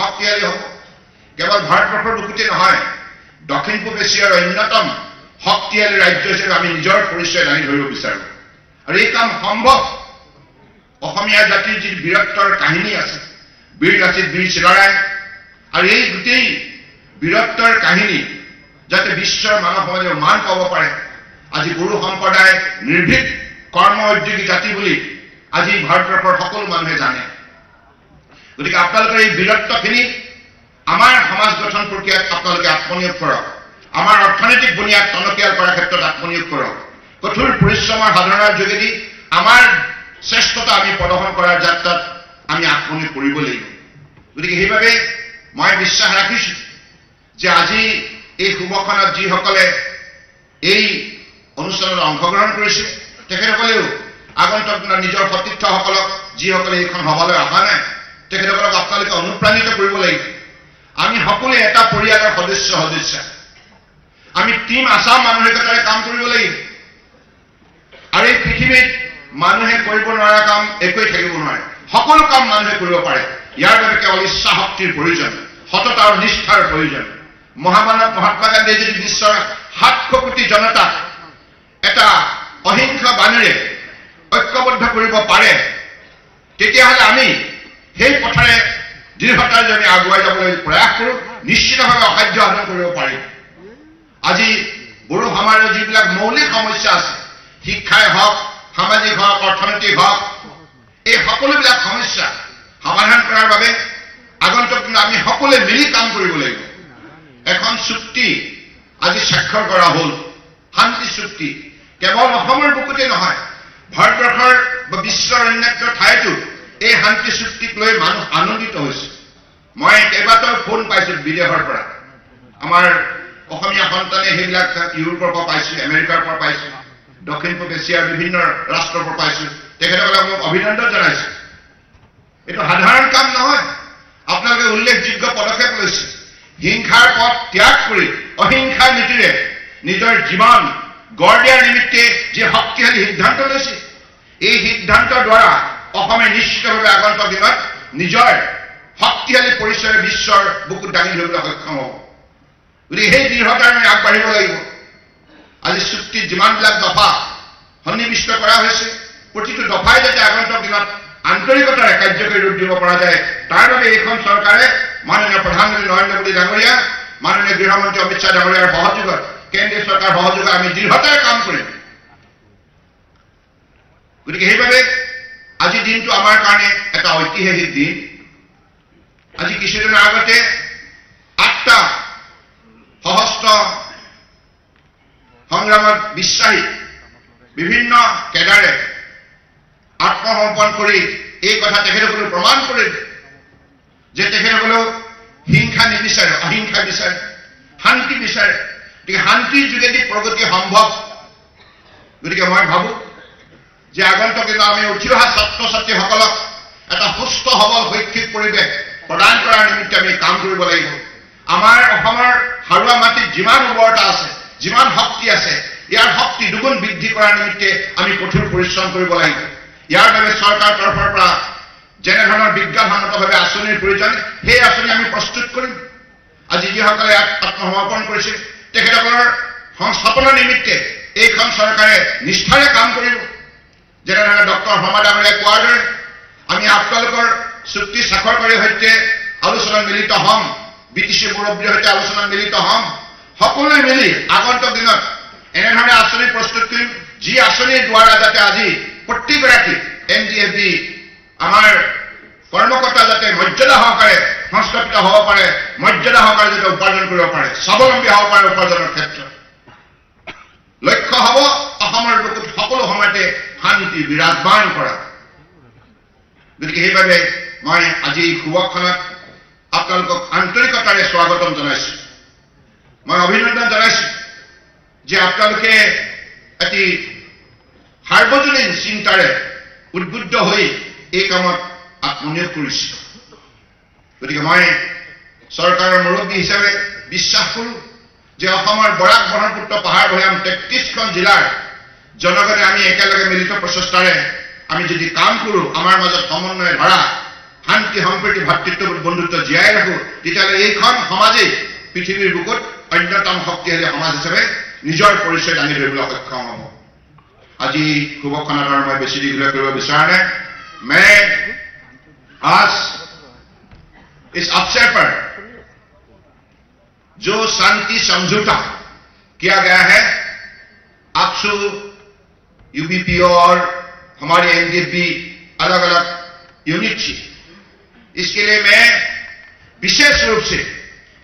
শক্তিশালী হ'ব। কেৱল ভাৰতবৰ্ষৰ বুকুতে নহয় দক্ষিণ পূব এছিয়াৰ অন্যতম শক্তিশালী ৰাজ্য হিচাপে আমি নিজৰ পৰিচয় দাঙি ধৰিব বিচাৰোঁ। আৰু এই কাম সম্ভৱ। অসমীয়া জাতিৰ যি বীৰত্বৰ কাহিনী আছে বীৰ লাচিত বীৰ চিলাৰায় আৰু এই গোটেই বীৰত্বৰ কাহিনী যাতে বিশ্বৰ মানৱ সমাজে মান পাব পাৰে আজি গুৰু সম্প্ৰদায় নিৰ্ভীক কৰ্ম উদ্যোগী জাতি বুলি আজি ভাৰতবৰ্ষৰ সকলো মানুহে জানে। গতিকে আপোনালোকৰ এই বীৰত্বখিনি আমাৰ সমাজ গঠন প্ৰক্ৰিয়াত আপোনালোকে আত্মনিয়োগ কৰক। আমাৰ অৰ্থনৈতিক বুনিয়াদ টনকিয়াল কৰাৰ ক্ষেত্ৰত আত্মনিয়োগ কৰক। কঠোৰ পৰিশ্ৰমৰ সাধনাৰ যোগেদি আমাৰ শ্ৰেষ্ঠতা আমি প্ৰদৰ্শন কৰাৰ যাত্ৰাত আমি আত্মনিয়োগ কৰিব লাগিব। গতিকে সেইবাবে মই বিশ্বাস ৰাখিছোঁ যে আজি এই শুভখনত যিসকলে এই অনুষ্ঠানত অংশগ্ৰহণ কৰিছে তেখেতসকলেও আগন্তুক দিনত নিজৰ সতীৰ্থসকলক যিসকলে এইখন সভালৈ অহা নাই তেখেতসকলক আপোনালোকে অনুপ্ৰাণিত কৰিব লাগিব। আমি সকলোৱে এটা পৰিয়ালৰ সদস্য সদস্য। আমি টীম আছাম মানসিকতাৰে কাম কৰিব লাগিব। আৰু এই পৃথিৱীত মানুহে কৰিব নোৱাৰা কাম একোৱেই থাকিব নোৱাৰে। সকলো কাম মানুহে কৰিব পাৰে। ইয়াৰ বাবে কেৱল ইচ্ছা শক্তিৰ প্ৰয়োজন সততা আৰু নিষ্ঠাৰ প্ৰয়োজন। মহামানৱ মহাত্মা গান্ধীয়ে যদি বিশ্বৰ সাতশ কোটি জনতাক এটা অহিংসা বাণীৰে ঐক্যবদ্ধ কৰিব পাৰে তেতিয়াহ'লে আমি সেই পথেৰে দৃঢ়তাৰে যদি আগুৱাই যাবলৈ প্ৰয়াস কৰোঁ নিশ্চিতভাৱে অসাধ্য সাধন কৰিব পাৰিম। আজি বড়ো সমাজৰ যিবিলাক মৌলিক সমস্যা আছে শিক্ষাই হওক সামাজিক হওক অৰ্থনৈতিক হওক এই সকলোবিলাক সমস্যা সমাধান কৰাৰ বাবে আগন্তুক আমি সকলোৱে মিলি কাম কৰিব লাগিব। এখন চুক্তি আজি স্বাক্ষৰ কৰা হ'ল শান্তি চুক্তি। কেৱল অসমৰ বুকুতে নহয় ভাৰতবৰ্ষৰ বা বিশ্বৰ অন্যান্য ঠাইতো এই শান্তি চুক্তিক লৈ মানুহ আনন্দিত হৈছে। মই কেইবাটাও ফোন পাইছোঁ বিদেশৰ পৰা। আমাৰ অসমীয়া সন্তানে সেইবিলাক ইউৰোপৰ পৰা পাইছোঁ আমেৰিকাৰ পৰা পাইছোঁ দক্ষিণ পূব এছিয়াৰ বিভিন্ন ৰাষ্ট্ৰৰ পৰা পাইছোঁ। তেখেতসকলক মোক অভিনন্দন জনাইছোঁ। এইটো সাধাৰণ কাম নহয়। আপোনালোকে উল্লেখযোগ্য পদক্ষেপ লৈছে। হিংসাৰ পথ ত্যাগ কৰি অহিংসাৰ নীতিৰে নিজৰ জীৱন গঢ় দিয়াৰ নিমিত্তে যি শক্তিশালী সিদ্ধান্ত লৈছে এই সিদ্ধান্তৰ দ্বাৰা অসমে নিশ্চিতভাৱে আগন্তুক দিনত নিজৰ শক্তিশালী পৰিচয় বিশ্বৰ বুকুত দাঙি ধৰিবলৈ সক্ষম হ'ব। গতিকে সেই দৃঢ়তাৰে আমি আগবাঢ়িব লাগিব। আজি চুক্তিত যিমানবিলাক দফা সন্নিৱিষ্ট কৰা হৈছে প্ৰতিটো দফাই যাতে আগন্তুক দিনত আন্তৰিকতাৰে কাৰ্যকৰী ৰূপ দিব পৰা যায় তাৰ বাবে এইখন চৰকাৰে মাননীয় প্ৰধানমন্ত্ৰী নৰেন্দ্ৰ মোদী ডাঙৰীয়া মাননীয় গৃহমন্ত্ৰী অমিত শ্বাহ ডাঙৰীয়াৰ সহযোগত কেন্দ্ৰীয় চৰকাৰৰ সহযোগত আমি দৃঢ়তাৰে কাম কৰিম। গতিকে সেইবাবে আজি দিনটো আমাৰ কাৰণে এটা ঐতিহাসিক দিন। আজি কিছুদিনৰ আগতে আঠটা সহস্ৰ সংগ্ৰামত বিশ্বাসী বিভিন্ন কেডাৰে আত্মসমৰ্পণ কৰি এই কথা তেখেতসকলেও প্ৰমাণ কৰিলে যে তেখেতসকলেও হিংসা নিবিচাৰে অহিংসা বিচাৰে শান্তি বিচাৰে। গতিকে শান্তিৰ যোগেদি প্ৰগতি সম্ভৱ। গতিকে মই ভাবোঁ যে আগন্তুক দিনত আমি উঠি অহা ছাত্ৰ ছাত্ৰীসকলক এটা সুস্থ সবল শৈক্ষিক পৰিৱেশ প্ৰদান কৰাৰ নিমিত্তে আমি কাম কৰিব লাগিব। আমাৰ অসমৰ সাৰুৱা মাটিত যিমান উৰ্বৰতা আছে যিমান শক্তি আছে ইয়াৰ শক্তি দুগুণ বৃদ্ধি কৰাৰ নিমিত্তে আমি কঠোৰ পৰিশ্ৰম কৰিব লাগিব। ইয়াৰ বাবে চৰকাৰৰ তৰফৰ পৰা যেনেধৰণৰ বিজ্ঞানসন্মতভাৱে আঁচনিৰ প্ৰয়োজন সেই আঁচনি আমি প্ৰস্তুত কৰিম। আজি যিসকলে ইয়াত আত্মসমৰ্পণ কৰিছে তেখেতসকলৰ সংস্থাপনৰ নিমিত্তে এইখন চৰকাৰে নিষ্ঠাৰে কাম কৰিব। যেনেধৰণে ডক্টৰ শৰ্মা ডাঙৰীয়াই কোৱাৰ দৰে আমি আপোনালোকৰ চুক্তি স্বাক্ষৰকাৰীৰ সৈতে আলোচনাত মিলিত হ'ম বি টি চি মুৰব্বীৰ সৈতে আলোচনাত মিলিত হ'ম। সকলোৱে মিলি আগন্তুক দিনত এনেধৰণে আঁচনি প্ৰস্তুত কৰিম যি আঁচনিৰ দ্বাৰা যাতে আজি প্ৰত্যেকগৰাকী এন ডি এফ বি আমাৰ কৰ্মকৰ্তা যাতে মৰ্যাদা সহকাৰে সংস্থাপিত হ'ব পাৰে মৰ্যাদা সহকাৰে যাতে উপাৰ্জন কৰিব পাৰে স্বাৱলম্বী হ'ব পাৰে উপাৰ্জনৰ ক্ষেত্ৰত। লক্ষ্য হ'ব অসমৰ বুকুত সকলো সময়তে শান্তি বিৰাজমান কৰা। গতিকে সেইবাবে মই আজি এই আপোনালোকক আন্তৰিকতাৰে স্বাগতম জনাইছোঁ। মই অভিনন্দন জনাইছোঁ যে আপোনালোকে এটি সাৰ্বজনীন চিন্তাৰে উদ্বুদ্ধ হৈ এই কামত আত্মনিয়োগ কৰিছে। গতিকে মই চৰকাৰৰ মুৰব্বী হিচাপে বিশ্বাস কৰোঁ যে অসমৰ বৰাক ব্ৰহ্মপুত্ৰ পাহাৰ ভৈয়াম তেত্ৰিছখন জিলাৰ জনগণে আমি একেলগে মিলিত প্ৰচেষ্টাৰে আমি যদি কাম কৰোঁ আমাৰ মাজত সমন্বয় ধৰা শান্তি সম্প্ৰীতি ভাতৃত্ববোধ বন্ধুত্ব জীয়াই ৰাখোঁ তেতিয়াহ'লে এইখন সমাজেই পৃথিৱীৰ বুকুত অন্যতম শক্তিশালী সমাজ হিচাপে নিজৰ পৰিচয় দাঙি ধৰিবলৈ সক্ষম হ'ব আজি শুভখনত আৰু মই বেছি দীঘলীয়া কৰিব বিচৰা নাই मैं आज इस अवसर पर जो शांति समझौता किया गया है आपसू यूबीपीओ और हमारे एनडीएफबी अलग अलग यूनिट थी इसके लिए मैं विशेष रूप से,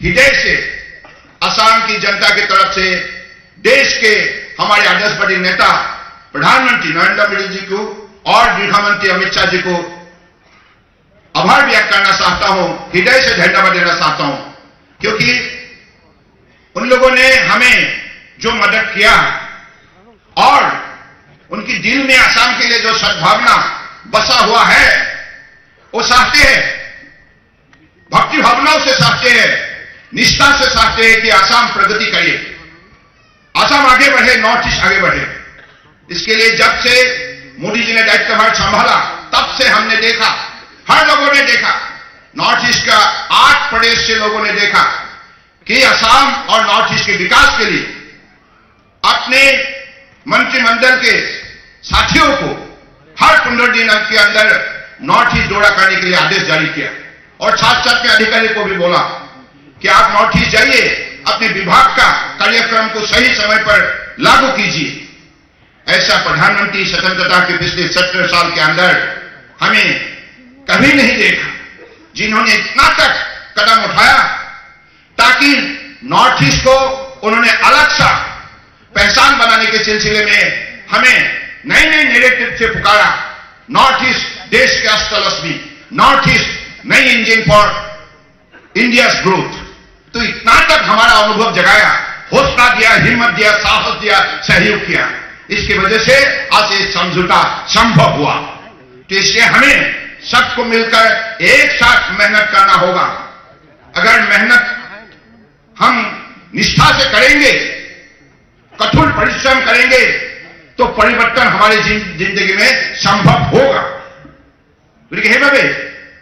हृदय से असम की जनता की तरफ़ से, देश के हमारे आदर्श आदर्शवादी नेता, प्रधानमंत्री नरेंद्र मोदी जी को और गृह मंत्री अमित शाह जी को आभार व्यक्त करना चाहता हूँ, हृदय से धन्यवाद देना चाहता हूँ, क्योंकि उन लोगों ने हमें जो मदद किया और उनकी दिल में आसाम के लिए जो सद्भावना बसा हुआ है, वो चाहते हैं। भक्ति भावनाओं से चाहते हैं, निष्ठा से चाहते हैं कि आसाम प्रगति करे आसाम आगे बढ़े, नॉर्थ ईस्ट आगे बढ़े। इसके लिए जब से मोदी जी ने दायित्व दायित्वभार संभाला, तब से हमने देखा, हर लोगों ने देखा, नॉर्थ ईस्ट का आठ प्रदेश से लोगों ने देखा कि असम और नॉर्थ ईस्ट के विकास के लिए अपने मंत्रिमंडल के साथियों को हर पंद्रह दिन के अंदर नॉर्थ ईस्ट दौरा करने के लिए आदेश जारी किया। और साथ साथ में अधिकारी को भी बोला कि आप नॉर्थ ईस्ट जाइए, अपने विभाग का कार्यक्रम को सही समय पर लागू कीजिए। ऐसा प्रधानमंत्री स्वतंत्रता के पिछले सत्रह साल के अंदर हमें कभी नहीं देखा, जिन्होंने इतना तक कदम उठाया ताकि नॉर्थ ईस्ट को उन्होंने अलग सा पहचान बनाने के सिलसिले में हमें नए नए नेरेटिव से पुकारा। नॉर्थ ईस्ट देश के अस्तलक्ष्मी नॉर्थ ईस्ट नई इंजन फॉर इंडिया ग्रोथ तो इतना तक हमारा अनुभव जगाया, हौसला दिया, हिम्मत दिया, साहस दिया, सहयोग किया। इसकी वजह से आज ये समझौता संभव हुआ। तो इसलिए हमें सबको मिलकर एक साथ मेहनत करना होगा। अगर मेहनत हम निष्ठा से करेंगे कठोर परिश्रम करेंगे तो परिवर्तन हमारी जिंदगी में संभव होगा গতিকে সেইবাবে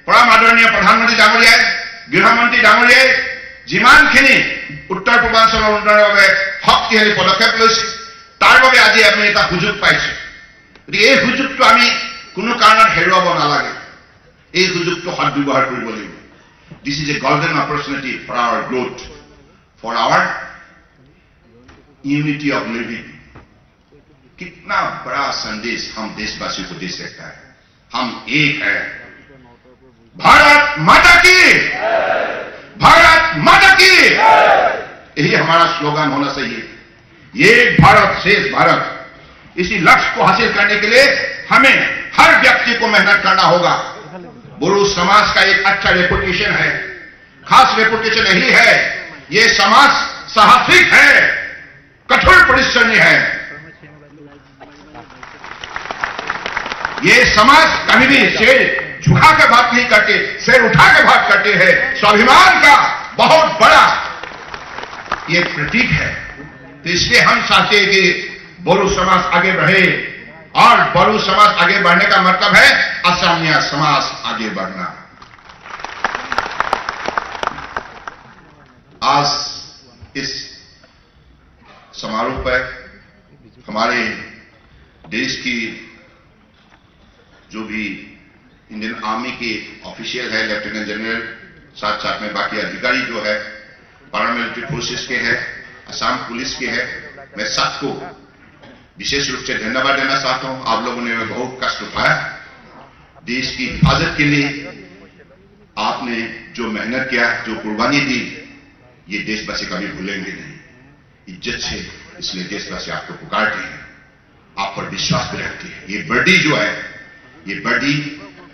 পৰম আদৰণীয় প্ৰধানমন্ত্ৰী ডাঙৰীয়াই গৃহমন্ত্ৰী ডাঙৰীয়াই যিমানখিনি উত্তৰ পূৰ্বাঞ্চলৰ উন্নয়নৰ বাবে শক্তিশালী পদক্ষেপ লৈছে তাৰ বাবে আজি আমি এটা সুযোগ পাইছো গতিকে এই সুযোগটো আমি কোনো কাৰণত হেৰুৱাব নালাগে এই সুযোগটো সদব্যৱহাৰ কৰিব লাগিব this is a golden opportunity for our growth for our unity of living कितना बड़ा संदेश हम देशवासियों को दे सकता है। हम एक है। भारत माता की। भारत माता की। यही हमारा स्लोगन होना चाहिए। ये भारत शेष भारत। इसी लक्ष्य को हासिल करने के लिए हमें हर व्यक्ति को मेहनत करना होगा। बुरु समाज का एक अच्छा रेपुटेशन है। खास रेपुटेशन यही है। ये समाज साहसिक है। कठोर परिश्रमी है। ये समाज कभी भी शेर झुका के बात नहीं करते शेर उठा के बात करते हैं। स्वाभिमान का बहुत बड़ा ये प्रतीक है। तो इसलिए हम चाहते हैं कि बोरू समाज आगे बढ़े और बोरू समाज आगे बढ़ने का मतलब है असमिया समाज आगे बढ़ना। आज इस समारोह पर हमारे देश की जो भी इंडियन आर्मी के ऑफिशियल है लेफ्टिनेंट जनरल साथ साथ में बाकी अधिकारी जो है पैरामिलिट्री फोर्सेस के हैं असम पुलिस के हैं, मैं सबको विशेष रूप से धन्यवाद देना चाहता हूँ। आप लोगों ने बहुत कष्ट उठाया। देश की हिफाजत के लिए आपने जो मेहनत किया, जो कुर्बानी दी, ये देशवासी कभी भूलेंगे नहीं। इज़्ज़त से इसलिए देशवासी आपको पुकारते हैं। आप पर विश्वास भी रखते हैं। ये बर्डी जो है ये बर्डी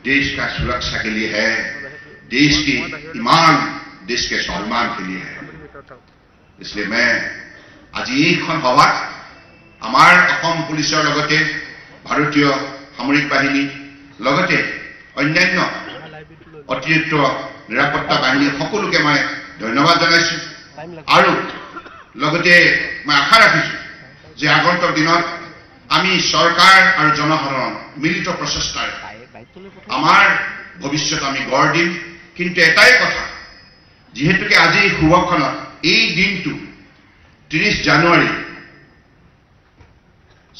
देश का सुरक्षा के लिए है देश की ईमान देश के स्वाभिमान के लिए है इसलिए मैं আজি এইখন সভাত আমাৰ অসম পুলিচৰ লগতে ভাৰতীয় সামৰিক বাহিনী লগতে অন্যান্য অতিৰিক্ত নিৰাপত্তা বাহিনী সকলোকে মই ধন্যবাদ জনাইছো আৰু লগতে মই আশা ৰাখিছো যে আগন্তুক দিনত আমি চৰকাৰ আৰু জনসাধাৰণ মিলিত প্ৰচেষ্টাৰে। আমাৰ ভৱিষ্যত আমি গঢ় দিম। কিন্তু এটাই কথা যিহেতুকে আজি সুভক্ষণত এই দিনটো ত্ৰিছ জানুৱাৰী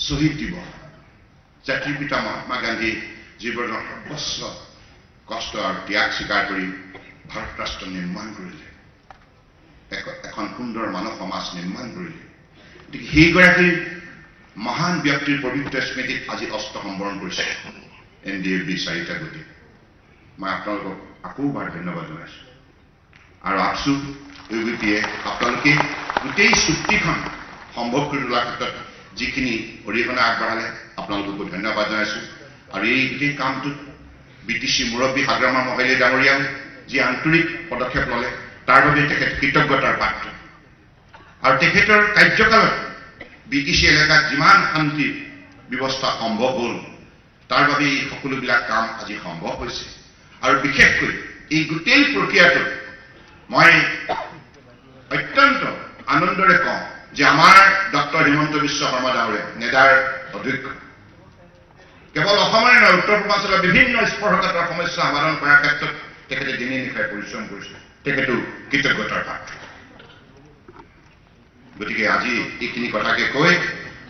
শ্বহীদ দিৱস। জাতিৰ পিতা মহাত্মা গান্ধী জীৱনৰ সৰ্বোচ্চ কষ্ট আৰু ত্যাগ স্বীকাৰ কৰি ভাৰত ৰাষ্ট্ৰ নিৰ্মাণ কৰিলে। এখন সুন্দৰ মানৱ সমাজ নিৰ্মাণ কৰিলে। গতিকে সেইগৰাকী মহান ব্যক্তিৰ পবিত্ৰ স্মৃতিত আজি অস্ত্ৰ সম্বৰণ কৰিছে। এন ডি এফ বি চাৰিটা গোটে। মই আপোনালোকক আকৌবাৰ ধন্যবাদ জনাইছোঁ। আৰু আছো ইউ বি পিয়ে আপোনালোকে গোটেই চুক্তিখন সম্ভৱ কৰি তোলাৰ ক্ষেত্ৰত যিখিনি অৰিহণা আগবঢ়ালে আপোনালোককো ধন্যবাদ জনাইছোঁ। আৰু এই গোটেই কামটোত বি টি চি মুৰব্বী সাগৰামা মহিলা ডাঙৰীয়াও যি আন্তৰিক পদক্ষেপ ল'লে তাৰ বাবে তেখেত কৃতজ্ঞতাৰ পাত্ৰ। আৰু তেখেতৰ কাৰ্যকালত বি টি চি এলেকাত যিমান শান্তি ব্যৱস্থা সম্ভৱ হ'ল তাৰ বাবে এই সকলোবিলাক কাম আজি সম্ভৱ হৈছে। আৰু বিশেষকৈ এই গোটেই প্ৰক্ৰিয়াটোত মই অত্যন্ত আনন্দৰে কওঁ যে আমাৰ ডক্টৰ হিমন্ত বিশ্ব শৰ্মা ডাঙৰীয়া নেডাৰ অধ্যক্ষ। কেৱল অসমৰে নহয় উত্তৰ পূৰ্বাঞ্চলৰ বিভিন্ন স্পৰ্শকাতৰ সমস্যা সমাধান কৰাৰ ক্ষেত্ৰত তেখেতে দিনে নিশাই পৰিশ্ৰম কৰিছে। তেখেতো কৃতজ্ঞতাৰ পাত্ৰ। গতিকে আজি এইখিনি কথাকে কৈ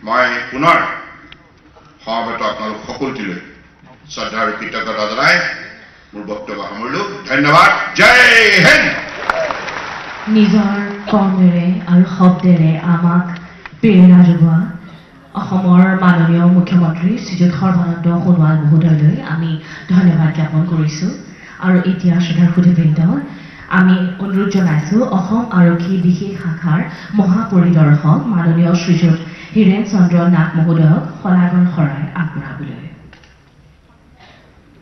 মই পুনৰ সমবেত আপোনালোক সকলোটিলৈ শ্ৰদ্ধা আৰু কৃতজ্ঞতা জনাই মোৰ বক্তব্য সামৰিলো। ধন্যবাদ। জয় হিন্দ! নিজৰ কৰ্মেৰে আৰু শব্দেৰে আমাক প্ৰেৰণা যোগোৱা অসমৰ মাননীয় মুখ্যমন্ত্ৰী শ্ৰীযুত সৰ্বানন্দ সোণোৱাল মহোদয়লৈ আমি ধন্যবাদ জ্ঞাপন কৰিছোঁ। আৰু এতিয়া শ্ৰদ্ধাৰ সুধীবৃন্দ আমি অনুৰোধ জনাইছোঁ অসম আৰক্ষী বিশেষ শাখাৰ মহাপৰিদৰ্শক মাননীয় শ্ৰীযুত হীৰেণ চন্দ্ৰ নাথ মহোদয়ক শলাগৰ শৰাই আগবঢ়াবলৈ।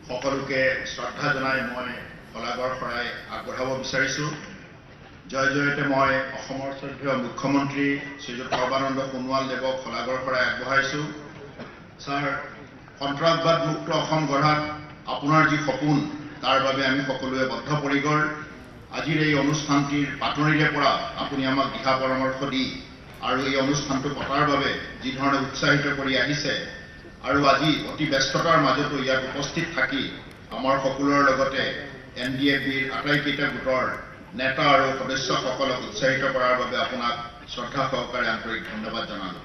সকলোকে শ্ৰদ্ধা জনাই মই শলাগৰ শৰাই আগবঢ়াব বিচাৰিছোঁ। জয় জয়তে মই অসমৰ শ্ৰদ্ধেয় মুখ্যমন্ত্ৰী শ্ৰীযুত সৰ্বানন্দ সোণোৱাল দেৱক শলাগৰ শৰাই আগবঢ়াইছোঁ। সন্ত্ৰাসবাদ মুক্ত অসম গঢ়াত আপোনাৰ যি সপোন তাৰ বাবে আমি সকলোৱে বদ্ধপৰিকৰ। আজিৰ এই অনুষ্ঠানটিৰ পাতনিৰে পৰা আপুনি আমাক দিহা পৰামৰ্শ দি আৰু এই অনুষ্ঠানটো পতাৰ বাবে যিধৰণে উৎসাহিত কৰি আহিছে আৰু আজি অতি ব্যস্ততাৰ মাজতো ইয়াত উপস্থিত থাকি আমাৰ সকলোৰে লগতে এন ডি এফ বিৰ আটাইকেইটা গোটৰ নেতা আৰু সদস্যসকলক উৎসাহিত কৰাৰ বাবে আপোনাক শ্ৰদ্ধা সহকাৰে আন্তৰিক ধন্যবাদ জনালোঁ।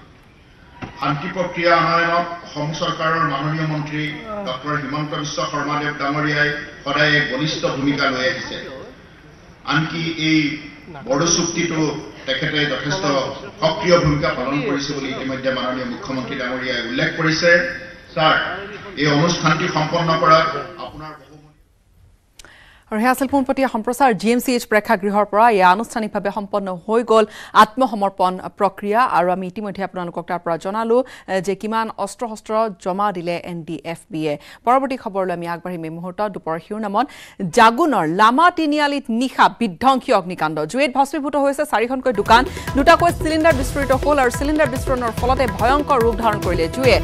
শান্তি প্ৰক্ৰিয়া আনয়নত অসম চৰকাৰৰ মাননীয় মন্ত্ৰী ডক্টৰ হিমন্ত বিশ্ব শৰ্মাদেৱ ডাঙৰীয়াই সদায় এক বলিষ্ঠ ভূমিকা লৈ আহিছে। আনকি এই বড়ো চুক্তিটো তেখেতে যথেষ্ট সক্ৰিয় ভূমিকা পালন কৰিছে বুলি ইতিমধ্যে মাননীয় মুখ্যমন্ত্ৰী ডাঙৰীয়াই উল্লেখ কৰিছে। ছাৰ এই অনুষ্ঠানটি সম্পন্ন কৰাত আপোনাৰ আৰু সেয়া আছিল পোনপটীয়া সম্প্ৰচাৰ জি এম চি এইচ প্ৰেক্ষাগৃহৰ পৰা এয়া আনুষ্ঠানিকভাৱে সম্পন্ন হৈ গ'ল আত্মসমৰ্পণ প্ৰক্ৰিয়া। আৰু আমি ইতিমধ্যে আপোনালোকক তাৰ পৰা জনালোঁ যে কিমান অস্ত্ৰ শস্ত্ৰ জমা দিলে এন ডি এফ বিয়ে। পৰৱৰ্তী খবৰলৈ আমি আগবাঢ়িম এই মুহূৰ্তত। দুপৰ শিৰোনামত জাগুনৰ লামা তিনিআলিত নিশা বিধ্বংসী অগ্নিকাণ্ড। জুইত ভস্মীভূত হৈছে চাৰিখনকৈ দোকান। দুটাকৈ চিলিণ্ডাৰ বিস্ফোৰিত হ'ল আৰু চিলিণ্ডাৰ বিস্ফোৰণৰ ফলতে ভয়ংকৰ ৰূপ ধাৰণ কৰিলে জুয়ে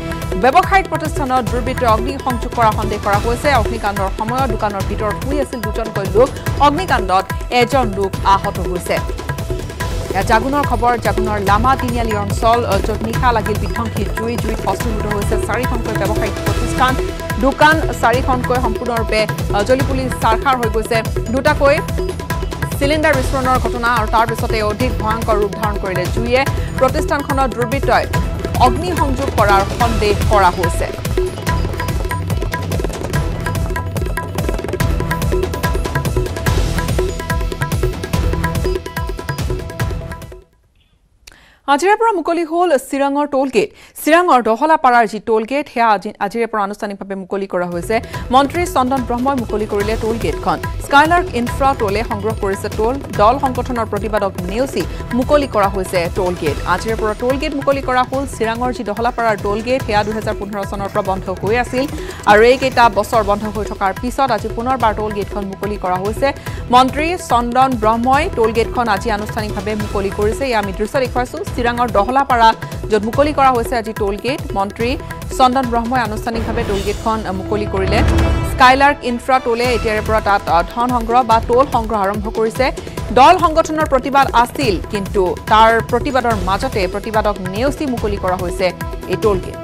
ব্যৱসায়িক প্ৰতিষ্ঠানত দুৰ্বৃত্তই অগ্নি সংযোগ কৰা সন্দেহ কৰা হৈছে। অগ্নিকাণ্ডৰ সময়ত দোকানৰ ভিতৰত শুই আছিল দুজনকৈ লোক অগ্নিকাণ্ডত এজন লোক আহত হৈছে। জাগুনৰ খবৰ জাগুনৰ লামা তিনিআলি অঞ্চল য'ত নিশা লাগিল বিধ্বংসী জুই জুইত ভস্মীভূত হৈছে চাৰিখনকৈ ব্যৱসায়িক প্ৰতিষ্ঠান। দোকান চাৰিখনকৈ সম্পূৰ্ণৰূপে জ্বলি পুলি চাৰখাৰ হৈ গৈছে। দুটাকৈ চিলিণ্ডাৰ বিস্ফোৰণৰ ঘটনা আৰু তাৰ পিছতে অধিক ভয়ংকৰ ৰূপ ধাৰণ কৰিলে জুয়ে প্ৰতিষ্ঠানখনত দুৰ্বৃত্তই অগ্নিসংযোগ কৰাৰ সন্দেহ কৰা হৈছে। আজিৰে পৰা মুকলি হ'ল চিৰাঙৰ টোল গেট চিৰাঙৰ দহলাপাৰাৰ যি টোল গেট সেয়া আজি আজিৰে পৰা আনুষ্ঠানিকভাৱে মুকলি কৰা হৈছে। মন্ত্ৰী চন্দন ব্ৰহ্মই মুকলি কৰিলে টোল গেটখন স্কাইলাৰ্ক ইনফ্ৰা টোলে সংগ্ৰহ কৰিছে টোল দল সংগঠনৰ প্ৰতিবাদক নেওচি মুকলি কৰা হৈছে টোল গেট আজিৰে পৰা টোল গেট মুকলি কৰা হ'ল। চিৰাঙৰ যি দহলাপাৰাৰ টোল গেট সেয়া দুহেজাৰ পোন্ধৰ চনৰ পৰা বন্ধ হৈ আছিল। আৰু এইকেইটা বছৰ বন্ধ হৈ থকাৰ পিছত আজি পুনৰবাৰ টোল গেটখন মুকলি কৰা হৈছে। মন্ত্ৰী চন্দন ব্ৰহ্মই টোল গেটখন আজি আনুষ্ঠানিকভাৱে মুকলি কৰিছে। এয়া আমি দৃশ্য দেখুৱাইছোঁ। চিৰাঙৰ দহলাপাৰা য'ত মুকলি কৰা হৈছে আজি টোল গেট মন্ত্ৰী চন্দন ব্ৰহ্মই আনুষ্ঠানিকভাৱে টোল গেটখন মুকলি কৰিলে। স্কাইলাৰ্ক ইনফ্ৰা টোলে এতিয়াৰে পৰা তাত ধন সংগ্ৰহ বা টোল সংগ্ৰহ আৰম্ভ কৰিছে। দল সংগঠনৰ প্ৰতিবাদ আছিল কিন্তু তাৰ প্ৰতিবাদৰ মাজতে প্ৰতিবাদক নেওচি মুকলি কৰা হৈছে এই টোল গেট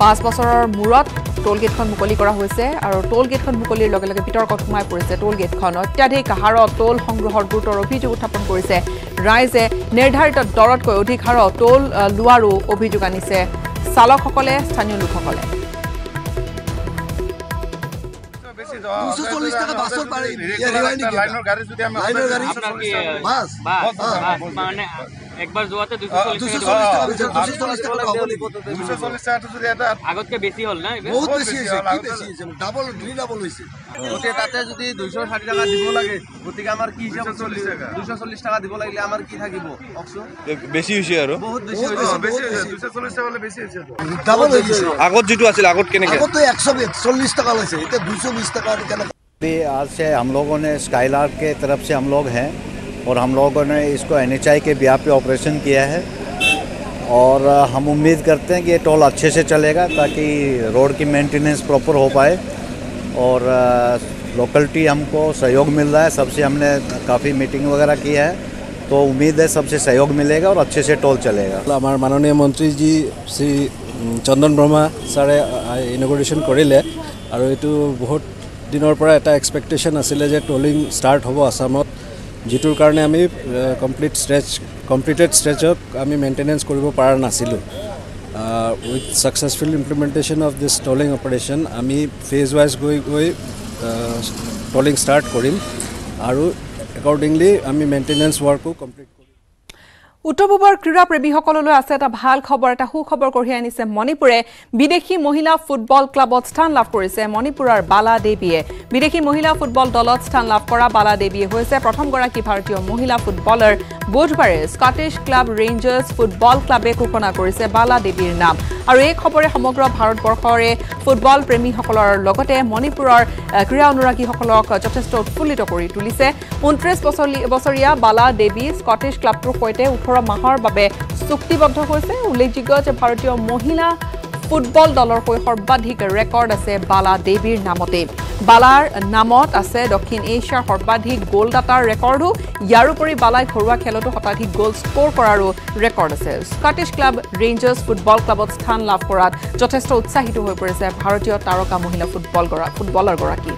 পাঁচ বছৰৰ মূৰত টোল গেটখন মুকলি কৰা হৈছে আৰু টোল গেটখন মুকলিৰ লগে লগে বিতৰ্কত সোমাই পৰিছে টোল গেটখন অত্যাধিক হাৰত টোল সংগ্ৰহৰ গুৰুতৰ অভিযোগ উত্থাপন কৰিছে। ৰাইজে নিৰ্ধাৰিত দৰতকৈ অধিক হাৰত টোল লোৱাৰো অভিযোগ আনিছে চালকসকলে স্থানীয় লোকসকলে। লাইনৰ গাড়ী একবাৰ যোৱাতে দুশ অ, দুশো চল্লিশ টাকা বেছি দুশো চল্লিশ টাকা হ'ব নেকি আগতকে বেছি হ'ল না এইবাৰ বহুত বেছি হৈছে কি বেছি হৈছে ডাবল দুই ডাবল হৈছে গতিকে তাতে যদি দুইশ ষাঠি টকা দিব লাগে গতিকে আমাৰ কি হিচাপত চল্লিছ দুইশ চল্লিছ টকা দিব লাগিলে আমাৰ কি থাকিব কওকচোন বেছি হৈছে আৰু বহুত বেছি বহুত হৈছে বেছি বহুত বেছি ডাবল হৈ গৈছে আগত যিটো আছিল আগত কেনেকে আগতো একশ চল্লিশ টকা লৈছে এতিয়া দুইশ বিশ টকা কেনেকৈ अभी आज से हम लोगों ने स्काईलार्क के तरफ से हम लोग हैं और हम लोगों ने इसको एन के बिया पे ऑपरेशन किया है और अ, हम उम्मीद करते हैं कि ये टोल अच्छे से चलेगा ताकि रोड की मेंटेनेंस प्रॉपर हो पाए और लोकलिटी हमको सहयोग मिल रहा है सबसे हमने काफ़ी मीटिंग वगैरह की है तो उम्मीद है सबसे सहयोग मिलेगा और अच्छे से टोल चलेगा আমাৰ মাননীয় মন্ত্ৰীজী শ্ৰী উম, চন্দন ব্ৰহ্মা ছাৰে ইনগ্ৰেশ্যন কৰিলে আৰু এইটো বহুত দিনৰ পৰা এটা এক্সপেক্টেশ্যন আছিলে যে টলিং ষ্টাৰ্ট হ'ব আছামত যিটোৰ কাৰণে আমি কমপ্লিট ষ্ট্ৰেচ কমপ্লিটেড ষ্ট্ৰেচক আমি মেইনটেনেঞ্চ কৰিব পৰা নাছিলোঁ। With successful implementation of this tolling operation আমি ফেজ ৱাইজ গৈ গৈ টলিং ষ্টাৰ্ট কৰিম। আৰু একৰ্ডিংলি আমি মেইনটেনেঞ্চ ৱৰ্কো কমপ্লিট কৰিম উত্তৰ পূবৰ ক্ৰীড়া প্ৰেমীসকললৈ আছে এটা ভাল খবৰ এটা সুখবৰ কঢ়িয়াই আনিছে মণিপুৰে। বিদেশী মহিলা ফুটবল ক্লাবত স্থান লাভ কৰিছে মণিপুৰৰ বালা দেৱীয়ে। বিদেশী মহিলা ফুটবল দলত স্থান লাভ কৰা বালা দেৱীয়ে হৈছে প্ৰথমগৰাকী ভাৰতীয় মহিলা ফুটবলাৰ। বুধবাৰে স্কটিছ ক্লাব ৰেঞ্জাৰ্ছ ফুটবল ক্লাবে ঘোষণা কৰিছে বালা দেৱীৰ নাম। আৰু এই খবৰে সমগ্ৰ ভাৰতবৰ্ষৰে ফুটবল প্ৰেমীসকলৰ লগতে মণিপুৰৰ ক্ৰীড়া অনুৰাগীসকলক যথেষ্ট উৎফুল্লিত কৰি তুলিছে। ঊনত্ৰিছ বছৰীয়া বালা দেৱী স্কটিছ ক্লাবটোৰ সৈতে ওঠৰ মাহৰ বাবে চুক্তিবদ্ধ হৈছে। উল্লেখযোগ্য যে ভাৰতীয় মহিলা ফুটবল দলৰ হৈ সৰ্বাধিক ৰেকৰ্ড আছে বালা দেৱীৰ নামতে। বালাৰ নামত আছে দক্ষিণ এছিয়াৰ সৰ্বাধিক গ'লদাতাৰ ৰেকৰ্ডো। ইয়াৰোপৰি বালাই ঘৰুৱা খেলতো শতাধিক গ'ল স্ক'ৰ কৰাৰো ৰেকৰ্ড আছে। স্কটিছ ক্লাব ৰেঞ্জাৰ্ছ ফুটবল ক্লাবত স্থান লাভ কৰাত যথেষ্ট উৎসাহিত হৈ পৰিছে ভাৰতীয় তাৰকা মহিলা ফুটবল ফুটবলাৰগৰাকী।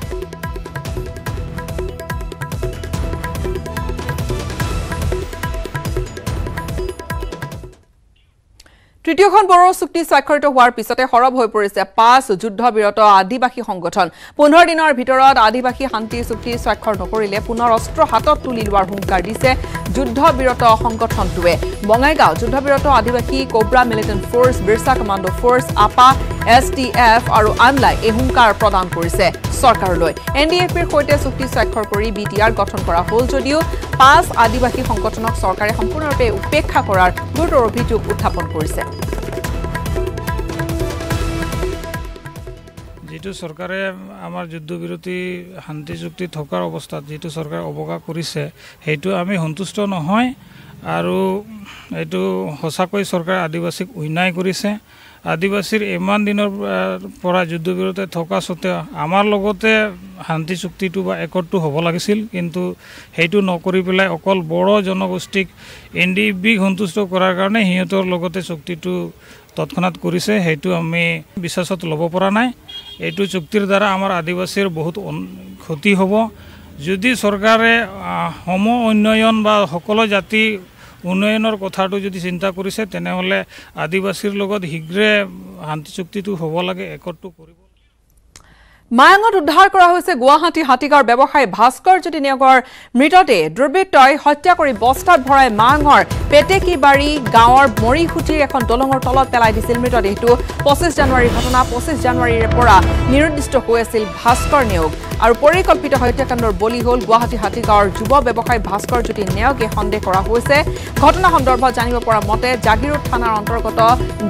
তৃতীয়খন বড়ো চুক্তি স্বাক্ষৰিত হোৱাৰ পিছতে সৰব হৈ পৰিছে পাঁচ যুদ্ধবিৰত আদিবাসী সংগঠন। পোন্ধৰ দিনৰ ভিতৰত আদিবাসী শান্তি চুক্তি স্বাক্ষৰ নকৰিলে পুনৰ অস্ত্ৰ হাতত তুলি লোৱাৰ হুংকাৰ দিছে যুদ্ধবিৰত সংগঠনটোৱে। বঙাইগাঁও যুদ্ধবিৰত আদিবাসী Cobra militant force Birsa commando force আপা এছ টি এফ আৰু আনলাই এই হুংকাৰ প্ৰদান কৰিছে চৰকাৰলৈ। এন ডি এফ পিৰ সৈতে চুক্তি স্বাক্ষৰ কৰি বি টি আৰ গঠন কৰা হ'ল যদিও পাঁচ আদিবাসী সংগঠনক চৰকাৰে সম্পূৰ্ণৰূপে উপেক্ষা কৰাৰ গুৰুতৰ অভিযোগ উত্থাপন কৰিছে। যিটো চৰকাৰে আমাৰ যুদ্ধবিৰতি শান্তি চুক্তি থকাৰ অৱস্থাত যিটো চৰকাৰে অৱজ্ঞা কৰিছে সেইটো আমি সন্তুষ্ট নহয় আৰু এইটো সঁচাকৈ চৰকাৰে আদিবাসীক অন্যায় কৰিছে। আদিবাসীৰ ইমান দিনৰ পৰা- পৰা যুদ্ধবিৰতি থকা স্বত্তেও আমাৰ লগতে শান্তি চুক্তিটো বা একতটো হ'ব লাগিছিল। কিন্তু সেইটো নকৰি পেলাই অকল বড়ো জনগোষ্ঠীক এন ডি বিক সন্তুষ্ট কৰাৰ কাৰণে সিহঁতৰ লগতে চুক্তিটো তৎক্ষণাত কৰিছে। সেইটো আমি বিশ্বাসত ল'ব পৰা নাই। এইটো চুক্তিৰ দ্বাৰা আমাৰ আদিবাসীৰ বহুত ক্ষতি হ'ব। যদি চৰকাৰে সম উন্নয়ন বা সকলো জাতি উন্নয়নৰ কথাটো যদি চিন্তা কৰিছে তেনেহ'লে আদিবাসীৰ লগত শীঘ্ৰে শান্তি চুক্তিটো হ'ব লাগে একতটো কৰিব মায়াঙত উদ্ধাৰ কৰা হৈছে গুৱাহাটী হাতীগাঁৱৰ ব্যৱসায়ী ভাস্কৰ জ্যোতি নেওগৰ মৃতদেহ। দুৰ্বৃত্তই হত্যা কৰি বস্তাত ভৰাই মায়াঙৰ পেটেকীবাৰী গাঁৱৰ মৰিসুঁটিৰ এখন দলঙৰ তলত পেলাই দিছিল মৃতদেহটো। পঁচিছ জানুৱাৰীৰ ঘটনা পঁচিছ জানুৱাৰীৰে পৰা নিৰুদ্দিষ্ট হৈ আছিল ভাস্কৰ নেওগ আৰু পৰিকল্পিত হত্যাকাণ্ডৰ বলি হ'ল গুৱাহাটী হাতীগাঁৱৰ যুৱ ব্যৱসায়ী ভাস্কৰ জ্যোতি নেওগে সন্দেহ কৰা হৈছে। ঘটনা সন্দৰ্ভত জানিব পৰা মতে জাগিৰোড থানাৰ অন্তৰ্গত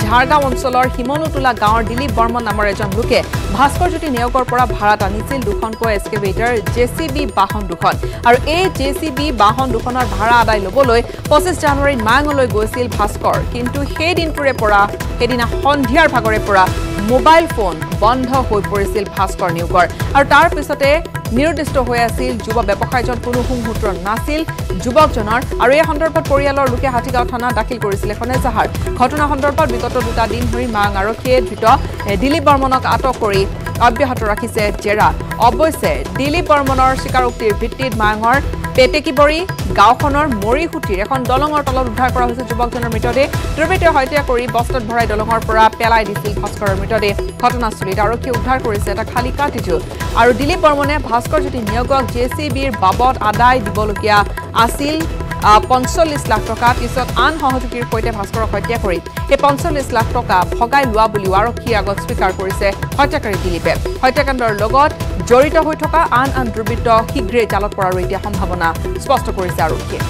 ঝাৰগাঁও অঞ্চলৰ শিমলুটোলা গাঁৱৰ দিলীপ বৰ্মন নামৰ এজন লোকে ভাস্কৰ জ্যোতি নেওগৰ পৰা ভাড়াত আনিছিল দুখনকৈ এক্সকেভেটাৰ জে চি বি বাহন দুখন। আৰু এই জে চি বি বাহন দুখনৰ ভাড়া আদায় ল'বলৈ পঁচিছ জানুৱাৰীত মায়াঙলৈ গৈছিল ভাস্কৰ। কিন্তু সেই দিনটোৰে পৰা সেইদিনা সন্ধিয়াৰ ভাগৰে পৰা মোবাইল ফোন বন্ধ হৈ পৰিছিল ভাস্কৰ নেওগৰ আৰু তাৰ পিছতে নিৰুদ্দিষ্ট হৈ আছিল যুৱ ব্যৱসায়ীজন কোনো সুমূত্ৰ নাছিল যুৱকজনৰ আৰু এই সন্দৰ্ভত পৰিয়ালৰ লোকে হাতীগাঁও থানাত দাখিল কৰিছিল এখন এজাহাৰ। ঘটনা সন্দৰ্ভত বিগত দুটা দিন ধৰি মাং আৰক্ষীয়ে ধৃত দিলীপ বৰ্মনক আটক কৰি অব্যাহত ৰাখিছে জেৰা। অৱশ্যে দিলীপ বৰ্মনৰ স্বীকাৰোক্তিৰ ভিত্তিত মাঙৰ পেটেকিবৰী গাঁওখনৰ মৰিসুঁটিৰ এখন দলঙৰ তলত উদ্ধাৰ কৰা হৈছে যুৱকজনৰ মৃতদেহ। দুৰ্বৃত্তই হত্যা কৰি বস্তাত ভৰাই দলঙৰ পৰা পেলাই দিছিল ভাস্কৰৰ মৃতদেহ। ঘটনাস্থলীত আৰক্ষীয়ে উদ্ধাৰ কৰিছে এটা খালী কাটিজো আৰু দিলীপ বৰ্মনে ভাস্কৰ জ্যোতি নিয়োগক বিৰ বাবদ আদায় দিবলগীয়া আছিল পঞ্চল্লিছ লাখ টকা। পিছত আন সহযোগীৰ সৈতে ভাস্কৰক হত্যা কৰি সেই পঞ্চল্লিছ লাখ টকা ভগাই লোৱা বুলিও আৰক্ষীৰ আগত স্বীকাৰ কৰিছে হত্যাকাৰী দিলীপে। হত্যাকাণ্ডৰ লগত জড়িত হৈ থকা আন আন দুৰ্বৃত্ত শীঘ্ৰেই জালত পৰাৰো এতিয়া সম্ভাৱনা স্পষ্ট কৰিছে আৰক্ষীয়ে।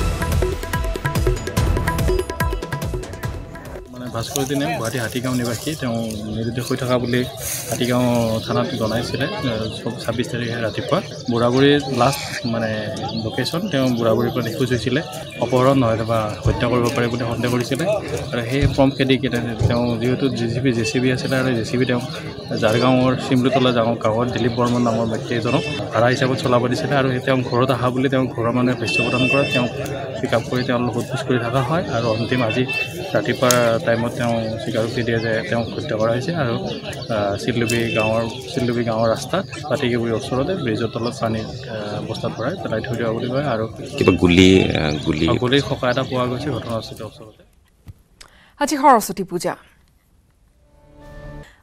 ভাস্কৰ দিনে গুৱাহাটী হাতীগাঁও নিবাসী। তেওঁ নিৰুদ্দেশ হৈ থকা বুলি হাতীগাঁও থানাত জনাইছিলে ছাব্বিছ তাৰিখে ৰাতিপুৱা। বুঢ়াবুৰীৰ লাষ্ট মানে লোকেশ্যন তেওঁ বুঢ়াবুৰীৰ পৰা নিখোজ হৈছিলে অপহৰণ নহ'লে বা হত্যা কৰিব পাৰে বুলি সন্দেহ কৰিছিলে। আৰু সেই ফৰ্ম খেদি তেওঁ যিহেতু J C B J C B আছিলে আৰু জে চি বি তেওঁ জাৰগাঁৱৰ চিমলুতলা গাঁৱৰ গাঁৱৰ দিলীপ বৰ্মন নামৰ ব্যক্তি এজনক ভাড়া হিচাপত চলাব দিছিলে আৰু তেওঁ ঘৰত অহা বুলি তেওঁ ঘৰৰ মানুহে ভেষ্য প্ৰদান কৰাত তেওঁক পিক আপ কৰি তেওঁলোক সোধপোছ কৰি থকা হয়। আৰু অন্তিম আজি ৰাতিপুৱা টাইমত তেওঁ স্বীকাৰোক্তি দিয়ে যে তেওঁক হত্যা কৰা হৈছে আৰু চিল্লুবি গাঁৱৰ চিল্লুবি গাঁৱৰ ৰাস্তাত পাতিকিবুৰীৰ ওচৰতে ব্ৰিজৰ তলত পানীৰ বস্তাত ভৰাই পেলাই থৈ দিয়া বুলি কয় আৰু কিবা গুলি গুলি গুলিৰ সকাহ এটা পোৱা গৈছে ঘটনাস্থলীৰ ওচৰতে। আজি সৰস্বতী পূজা।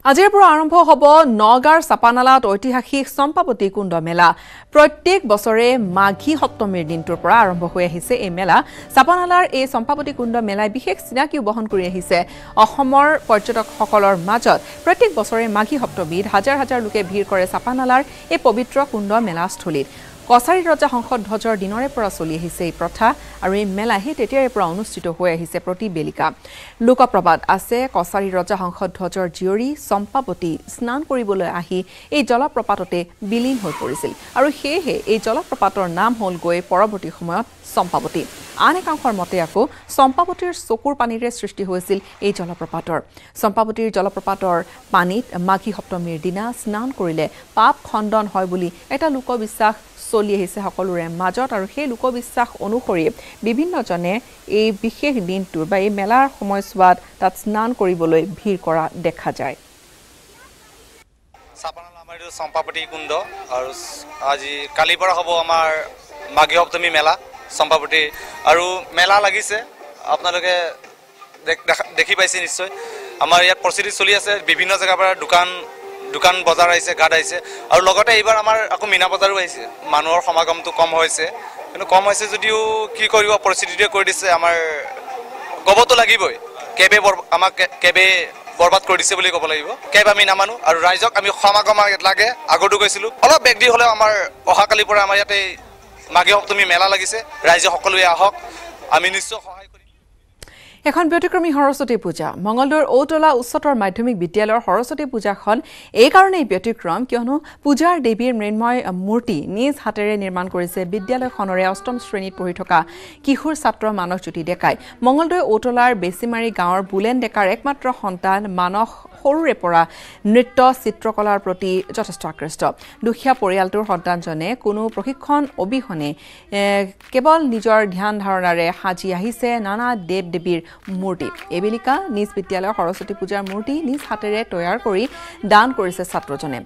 আজিৰ পৰা আৰম্ভ হ'ব নগাঁৱৰ চাপানালাত ঐতিহাসিক চম্পাৱতী কুণ্ড মেলা। প্ৰত্যেক বছৰে মাঘী সপ্তমীৰ দিনটোৰ পৰা আৰম্ভ হৈ আহিছে এই মেলা। চাপানালাৰ এই চম্পাৱতী কুণ্ড মেলাই বিশেষ চিনাকিও বহন কৰি আহিছে। অসমৰ পৰ্যটকসকলৰ মাজত প্ৰত্যেক বছৰে মাঘী সপ্তমীত হাজাৰ হাজাৰ লোকে ভিৰ কৰে চাপানালাৰ এই পবিত্ৰ কুণ্ড মেলাস্থলীত। কছাৰী ৰজা সংসদ ধ্বজৰ দিনৰে পৰা চলি আহিছে এই প্ৰথা আৰু এই মেলা সেই তেতিয়াৰে পৰা অনুষ্ঠিত হৈ আহিছে প্ৰতি বেলিকা। লোকপ্ৰবাদ আছে কছাৰী ৰজা সংসদ ধ্বজৰ জীয়ৰী চম্পাৱতী স্নান কৰিবলৈ আহি এই জলপ্ৰপাততে বিলীন হৈ পৰিছিল আৰু সেয়েহে এই জলপ্ৰপাতৰ নাম হ'ল গৈ পৰৱৰ্তী সময়ত চম্পাৱতী। আন একাংশৰ মতে আকৌ চম্পাৱতীৰ চকুৰ পানীৰে সৃষ্টি হৈছিল এই জলপ্ৰপাতৰ। চম্পাৱতীৰ জলপ্ৰপাতৰ পানীত মাঘী সপ্তমীৰ দিনা স্নান কৰিলে পাপ খণ্ডন হয় বুলি এটা লোকবিশ্বাস চলি আহিছে সকলোৰে মাজত আৰু সেই লোকবিশ্বাস অনুসৰি বিভিন্নজনে এই বিশেষ দিনটোৰ বা এই মেলাৰ সময়ছোৱাত তাত স্নান কৰিবলৈ ভিৰ কৰা দেখা যায়। চম্পাৱতী কুণ্ড আৰু আজি কালিৰ পৰা হ'ব আমাৰ মাঘী সপ্তমী মেলা চম্পাৱতী আৰু মেলা লাগিছে আপোনালোকে দেখি পাইছে নিশ্চয়। আমাৰ ইয়াত প্ৰচিদ্ধি চলি আছে বিভিন্ন জেগাৰ পৰা দোকান দোকান বজাৰ আহিছে ঘাট আহিছে। আৰু লগতে এইবাৰ আমাৰ আকৌ মীনা বজাৰো আহিছে। মানুহৰ সমাগমটো কম হৈছে। কিন্তু কম হৈছে যদিও কি কৰিব পৰিস্থিতিটোৱে কৰি দিছে। আমাৰ ক'বতো লাগিবই। কেবে আমাক কেবে বৰবাদ কৰি দিছে বুলি ক'ব লাগিব। কেব আমি নামানো। আৰু ৰাইজক আমি সমাগম লাগে আগতো গৈছিলোঁ। অলপ বেগদি হ'লেও আমাৰ অহাকালিৰ পৰা আমাৰ ইয়াতে মাঘী সপ্তমী মেলা লাগিছে। ৰাইজে সকলোৱে আহক। আমি নিশ্চয় সহায় এখন ব্যতিক্ৰমী সৰস্বতী পূজা। মঙলদৈৰ ঔতলা উচ্চতৰ মাধ্যমিক বিদ্যালয়ৰ সৰস্বতী পূজাখন এইকাৰণেই ব্যতিক্ৰম কিয়নো পূজাৰ দেৱীৰ মৃন্ময় মূৰ্তি নিজ হাতেৰে নিৰ্মাণ কৰিছে। বিদ্যালয়খনৰে অষ্টম শ্ৰেণীত পঢ়ি থকা কিশোৰ ছাত্ৰ মানসজ্যোতি ডেকাই। মঙলদৈ ঔতলাৰ বেচিমাৰী গাঁৱৰ বুলেন ডেকাৰ একমাত্ৰ সন্তান মানস সৰুৰে পৰা নৃত্য চিত্ৰকলাৰ প্ৰতি যথেষ্ট আকৃষ্ট। দুখীয়া পৰিয়ালটোৰ সন্তানজনে কোনো প্ৰশিক্ষণ অবিহনে কেৱল নিজৰ ধ্যান ধাৰণাৰে সাজি আহিছে নানা দেৱ দেৱীৰ মূৰ্তি। এইবেলিকা নিজ বিদ্যালয়ৰ সৰস্বতী পূজাৰ মূৰ্তি নিজ হাতেৰে তৈয়াৰ কৰি দান কৰিছে ছাত্ৰজনে।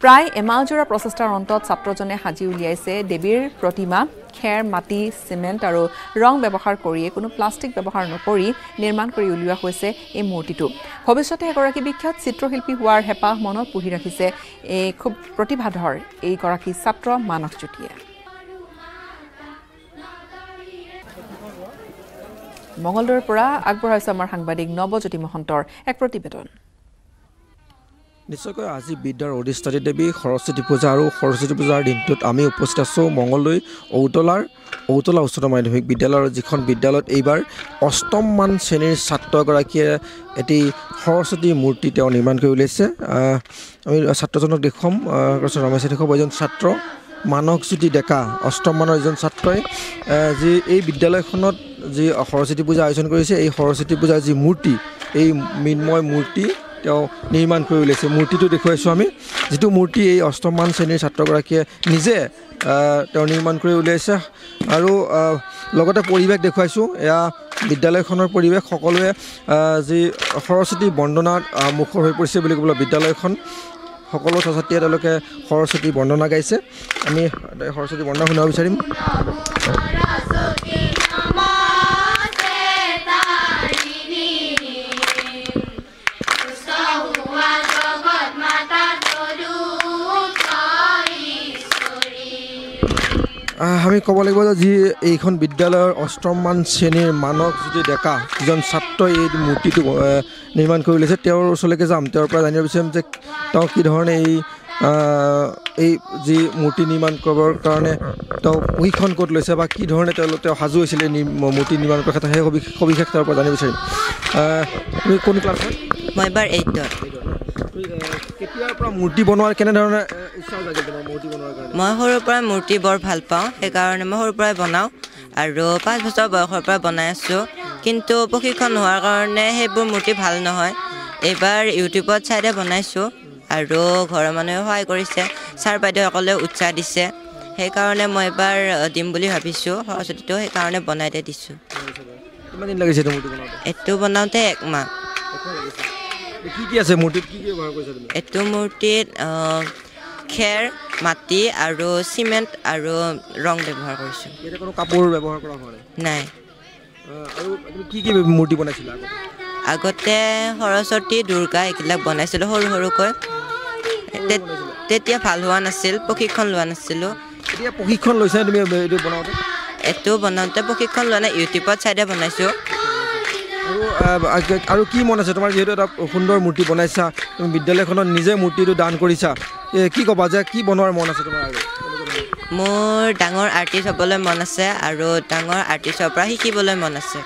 প্ৰায় এমাহজোৰা প্ৰচেষ্টাৰ অন্তত ছাত্ৰজনে সাজি উলিয়াইছে দেৱীৰ প্ৰতিমা খেৰ মাটি চিমেণ্ট আৰু ৰং ব্যৱহাৰ কৰিয়ে কোনো প্লাষ্টিক ব্যৱহাৰ নকৰি নিৰ্মাণ কৰি উলিওৱা হৈছে এই মূৰ্তিটো। ভৱিষ্যতে এগৰাকী বিখ্যাত চিত্ৰশিল্পী হোৱাৰ হেঁপাহ মনত পুহি ৰাখিছে এই খুব প্ৰতিভাধৰ এইগৰাকী ছাত্ৰ মানসজ্যোতিয়ে মঙলদৈৰ পৰা আগবঢ়াইছে আমাৰ সাংবাদিক নৱজ্যোতি মহন্তৰ এক প্ৰতিবেদন। নিশ্চয়কৈ আজি বিদ্যাৰ অধিষ্ঠাতী দেৱী সৰস্বতী পূজা আৰু সৰস্বতী পূজাৰ দিনটোত আমি উপস্থিত আছোঁ মঙলদৈ ঔতলাৰ ঔতলা উচ্চতৰ মাধ্যমিক বিদ্যালয়ৰ যিখন বিদ্যালয়ত এইবাৰ অষ্টমমান শ্ৰেণীৰ ছাত্ৰগৰাকীয়ে এটি সৰস্বতী মূৰ্তি তেওঁ নিৰ্মাণ কৰি উলিয়াইছে। আমি ছাত্ৰজনক দেখুৱাম। ৰমেশে দেখুৱাব এজন ছাত্ৰ মানসজ্যোতি ডেকা অষ্টমমানৰ এজন ছাত্ৰই। যি এই বিদ্যালয়খনত যি সৰস্বতী পূজা আয়োজন কৰিছে এই সৰস্বতী পূজাৰ যি মূৰ্তি এই মৃন্ময় মূৰ্তি তেওঁ নিৰ্মাণ কৰি উলিয়াইছে মূৰ্তিটো দেখুৱাইছোঁ আমি। যিটো মূৰ্তি এই অষ্টমমান শ্ৰেণীৰ ছাত্ৰগৰাকীয়ে নিজে তেওঁ নিৰ্মাণ কৰি উলিয়াইছে। আৰু লগতে পৰিৱেশ দেখুৱাইছোঁ। এয়া বিদ্যালয়খনৰ পৰিৱেশ। সকলোৱে যি সৰস্বতী বন্দনাত মুখৰ হৈ পৰিছে বুলি ক'বলৈ বিদ্যালয়খন সকলো ছাত্ৰ ছাত্ৰীয়ে তেওঁলোকে সৰস্বতী বন্দনা গাইছে। আমি সৰস্বতী বন্দনা শুনিব বিচাৰিম। আমি ক'ব লাগিব যে যি এইখন বিদ্যালয়ৰ অষ্টমমান শ্ৰেণীৰ মানস জ্যোতি ডেকা যিজন ছাত্ৰই এই মূৰ্তিটো নিৰ্মাণ কৰি উলিয়াইছে তেওঁৰ ওচৰলৈকে যাম। তেওঁৰ পৰা জানিব বিচাৰিম যে তেওঁ কি ধৰণে এই এই যি মূৰ্তি নিৰ্মাণ কৰিবৰ কাৰণে তেওঁ প্ৰশিক্ষণ ক'ত লৈছে বা কি ধৰণে তেওঁলোক তেওঁ সাজু হৈছিলে মূৰ্তি নিৰ্মাণ কৰাৰ ক্ষেত্ৰত সেই সবিশেষ সবিশেষ তেওঁৰ পৰা জানিব বিচাৰিম। তুমি কোন ক্লাছত? মই এবাৰ এইটত কেতিয়াৰ পৰা মূৰ্তি বনোৱাৰ কেনেধৰণে মই সৰুৰ পৰা মূৰ্তি বৰ ভাল পাওঁ সেইকাৰণে মই সৰুৰ পৰাই বনাওঁ। আৰু পাঁচ বছৰ বয়সৰ পৰা বনাই আছোঁ। কিন্তু প্ৰশিক্ষণ নোহোৱাৰ কাৰণে সেইবোৰ মূৰ্তি ভাল নহয়। এইবাৰ ইউটিউবত চাইডে বনাইছোঁ। আৰু ঘৰৰ মানুহে সহায় কৰিছে। ছাৰ বাইদেউসকলেও উৎসাহ দিছে। সেইকাৰণে মই এবাৰ দিম বুলি ভাবিছোঁ। সৰস্বতীটো সেইকাৰণে বনাই দিয়া দিছোঁ। এইটো বনাওঁতে? একমাহ এইটো মূৰ্তিত খেৰ মাটি আৰু চিমেণ্ট আৰু ৰং ব্যৱহাৰ কৰিছোঁ। ইয়াতে কোনো কাপোৰ ব্যৱহাৰ কৰা হোৱা নাই? আৰু কি কি মূৰ্তি বনাইছিলা আগতে? সৰস্বতী দুৰ্গা এইবিলাক বনাইছিলোঁ সৰু সৰুকৈ। তেতিয়া ভাল হোৱা নাছিল প্ৰশিক্ষণ লোৱা নাছিলোঁ। এতিয়া প্ৰশিক্ষণ লৈছা তুমি এইটো বনাওঁতে? এইটো বনাওঁতে প্ৰশিক্ষণ লোৱা নাই ইউটিউবত চাইডে বনাইছোঁ। আৰু কি মন আছে? তোমাৰ যিহেতু এটা সুন্দৰ মূৰ্তি বনাইছা তুমি বিদ্যালয়খনত নিজে মূৰ্তিটো দান কৰিছা। কি ক'বা যে কি বনোৱাৰ মন আছে তোমাৰ? মোৰ ডাঙৰ আৰ্টিষ্ট হ'বলৈ মন আছে আৰু ডাঙৰ আৰ্টিষ্টৰ পৰা শিকিবলৈ মন আছে।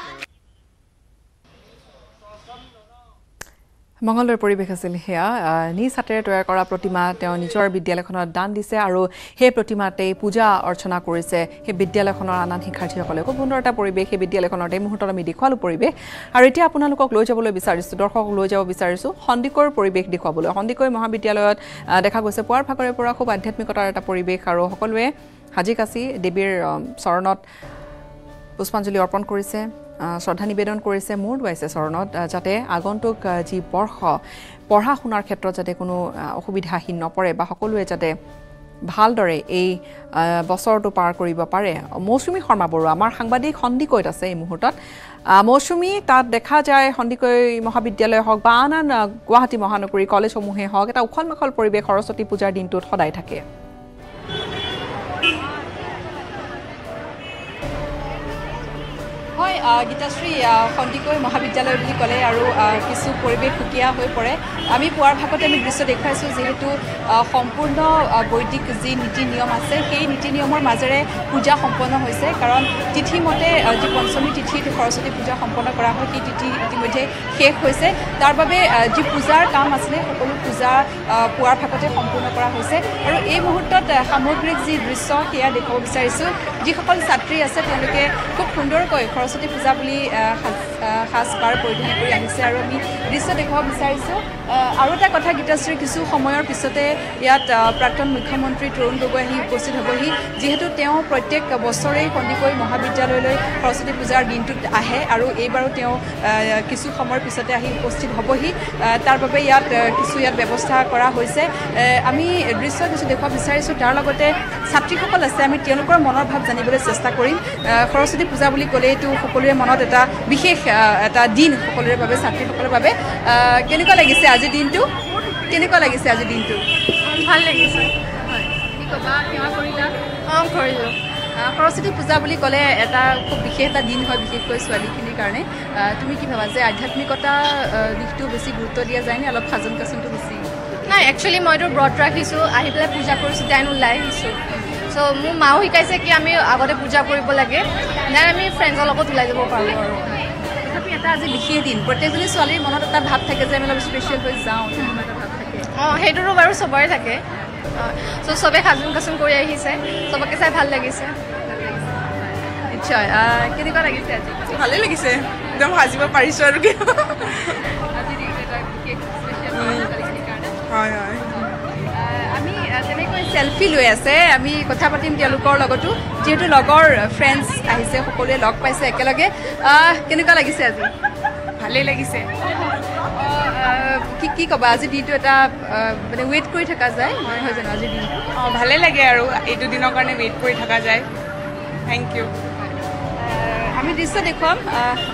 মঙলদৈৰ পৰিৱেশ আছিল সেয়া। নিজ হাতেৰে তৈয়াৰ কৰা প্ৰতিমা তেওঁ নিজৰ বিদ্যালয়খনত দান দিছে আৰু সেই প্ৰতিমাতেই পূজা অৰ্চনা কৰিছে। সেই বিদ্যালয়খনৰ আন আন শিক্ষাৰ্থীসকলে। খুব সুন্দৰ এটা পৰিৱেশ সেই বিদ্যালয়খনত এই মুহূৰ্তত আমি দেখুৱালোঁ পৰিৱেশ। আৰু এতিয়া আপোনালোকক লৈ যাবলৈ বিচাৰিছোঁ দৰ্শকক লৈ যাব বিচাৰিছোঁ সন্দিকৈ পৰিৱেশ দেখুৱাবলৈ। সন্দিকৈ মহাবিদ্যালয়ত দেখা গৈছে পুৱাৰ ভাগৰে পৰা খুব আধ্যাত্মিকতাৰ এটা পৰিৱেশ আৰু সকলোৱে সাজি কাচি দেৱীৰ চৰণত পুষ্পাঞ্জলি অৰ্পণ কৰিছে। শ্ৰদ্ধা নিবেদন কৰিছে মূৰ দুৱাইছে চৰণত যাতে আগন্তুক যি বৰ্ষ পঢ়া শুনাৰ ক্ষেত্ৰত যাতে কোনো আহ, অসুবিধা আহি নপৰে বা সকলোৱে যাতে ভালদৰে এই বছৰটো পাৰ কৰিব পাৰে। মৌচুমী শৰ্মা বৰুৱা আমাৰ সাংবাদিক সন্দিকৈত আছে এই মুহূৰ্তত? মৌচুমী তাত দেখা যায় সন্দিকৈ মহাবিদ্যালয় হওক বা আন আন গুৱাহাটী মহানগৰী কলেজসমূহে হওক এটা উখল মাখল পৰিৱেশ সৰস্বতী পূজাৰ দিনটোত সদায় থাকে। আহ, গীতাশ্ৰী সন্দিকৈ মহাবিদ্যালয় বুলি ক'লে আৰু কিছু পৰিৱেশ সুকীয়া হৈ পৰে। আমি পোৱাৰ ভাগতে আমি দৃশ্য দেখুৱাইছোঁ যিহেতু সম্পূৰ্ণ বৈদিক যি নীতি নিয়ম আছে সেই নীতি নিয়মৰ মাজেৰে পূজা সম্পন্ন হৈছে। কাৰণ তিথিমতে যি পঞ্চমী তিথিত সৰস্বতী পূজা সম্পন্ন কৰা হয় সেই তিথি ইতিমধ্যে শেষ হৈছে। তাৰ বাবে যি পূজাৰ কাম আছিলে সকলো পূজা পোৱাৰ ভাগতে সম্পূৰ্ণ কৰা হৈছে। আৰু এই মুহূৰ্তত সামগ্ৰিক যি দৃশ্য সেয়া দেখুৱাব বিচাৰিছোঁ। যিসকল ছাত্ৰী আছে তেওঁলোকে খুব সুন্দৰকৈ সৰস্বতী পূজা বুলি সাজ সাজপাৰ পৰিধান কৰি আহিছে আৰু আমি দৃশ্য দেখুৱাব বিচাৰিছোঁ। আৰু এটা কথা গীতাশ্ৰী কিছু সময়ৰ পিছতে ইয়াত প্ৰাক্তন মুখ্যমন্ত্ৰী তৰুণ গগৈ আহি উপস্থিত হ'বহি। যিহেতু তেওঁ প্ৰত্যেক বছৰেই সন্দিকৈ মহাবিদ্যালয়লৈ সৰস্বতী পূজাৰ দিনটোত আহে আৰু এইবাৰো তেওঁ কিছু সময়ৰ পিছতে আহি উপস্থিত হ'বহি। তাৰ বাবে ইয়াত কিছু ইয়াত ব্যৱস্থা কৰা হৈছে। আমি দৃশ্য কিছু দেখুৱাব বিচাৰিছোঁ। তাৰ লগতে ছাত্ৰীসকল আছে আমি তেওঁলোকৰ মনৰ ভাৱ জানিবলৈ চেষ্টা কৰিম। সৰস্বতী পূজা বুলি ক'লেইতো সকলোৰে মনত এটা বিশেষ এটা দিন সকলোৰে বাবে ছাত্ৰীসকলৰ বাবে। কেনেকুৱা লাগিছে আজিৰ দিনটো? কেনেকুৱা লাগিছে আজিৰ দিনটো? ভাল লাগিছে। অঁ কৰিলোঁ। সৰস্বতী পূজা বুলি ক'লে এটা খুব বিশেষ এটা দিন হয় বিশেষকৈ ছোৱালীখিনিৰ কাৰণে। তুমি কি ভাবা যে আধ্যাত্মিকতা দিশটো বেছি গুৰুত্ব দিয়া যায়নে অলপ সাজোন কাচোনটো বেছি? নাই একচুৱেলি মইতো ব্ৰত ৰাখিছোঁ আহি পেলাই পূজা কৰিছোঁ দেন ওলাই আহিছোঁ। চ' মোৰ মাও শিকাইছে কি আমি আগতে পূজা কৰিব লাগে। দেন আমি ফ্ৰেণ্ডছৰ লগত ওলাই যাব পাৰোঁ আৰু। তথাপি এটা আজি বিশেষ দিন। প্ৰত্যেকজনী ছোৱালীৰ মনত এটা ভাৱ থাকে যে আমি অলপ স্পেচিয়েল হৈ যাওঁ অঁ সেইটোতো বাৰু চবৰে থাকে। চ' চবে সাজোন কাচোন কৰি আহিছে। চবকে চাই ভাল লাগিছে। নিশ্চয়। কেনেকুৱা লাগিছে আজি? ভালেই লাগিছে। একদম সাজিব পাৰিছোঁ আৰু কি হয় হয়। চেলফি লৈ আছে। আমি কথা পাতিম তেওঁলোকৰ লগতো। যিহেতু লগৰ ফ্ৰেণ্ডছ আহিছে সকলোৱে লগ পাইছে একেলগে। কেনেকুৱা লাগিছে আজি? ভালেই লাগিছে। কি কি ক'বা? আজি দিনটো এটা মানে ৱেইট কৰি থকা যায়। নহয় জানো? আজিৰ দিনটো? অঁ ভালেই লাগে আৰু। এইটো দিনৰ কাৰণে ৱেইট কৰি থকা যায়। থেংক ইউ আমি দৃশ্য দেখুৱাম।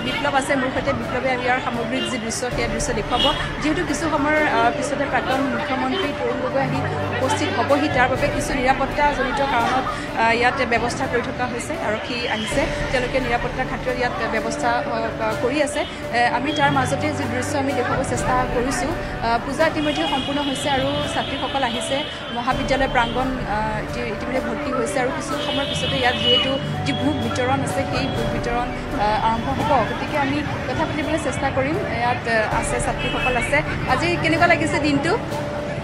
বিপ্লৱ আছে মোৰ সৈতে। বিপ্লৱে ইয়াৰ সামগ্ৰিক যি দৃশ্য সেই দৃশ্য দেখুৱাব। যিহেতু কিছু সময়ৰ পিছতে প্ৰাক্তন মুখ্যমন্ত্ৰী তৰুণ গগৈ আহি উপস্থিত হ'বহি। তাৰ বাবে কিছু নিৰাপত্তাজনিত কাৰণত ইয়াত ব্যৱস্থা কৰি থকা হৈছে আৰক্ষী আহিছে। তেওঁলোকে নিৰাপত্তাৰ খাতিৰত ইয়াত ব্যৱস্থা কৰি আছে। আমি তাৰ মাজতে যি দৃশ্য আমি দেখুৱাব চেষ্টা কৰিছোঁ পূজা ইতিমধ্যে সম্পূৰ্ণ হৈছে আৰু ছাত্ৰীসকল আহিছে। মহাবিদ্যালয় প্ৰাংগণ ইতিমধ্যে ভৰ্তি হৈছে আৰু কিছু সময়ৰ পিছতে ইয়াত যিহেতু যি ভোগ বিতৰণ আছে সেই ভোগ বিতৰণ আহ, আৰম্ভ হ'ব। গতিকে আমি কথা পাতিবলৈ চেষ্টা কৰিম। ইয়াত আছে ছাত্ৰীসকল আছে। আজি কেনেকুৱা লাগিছে দিনটো?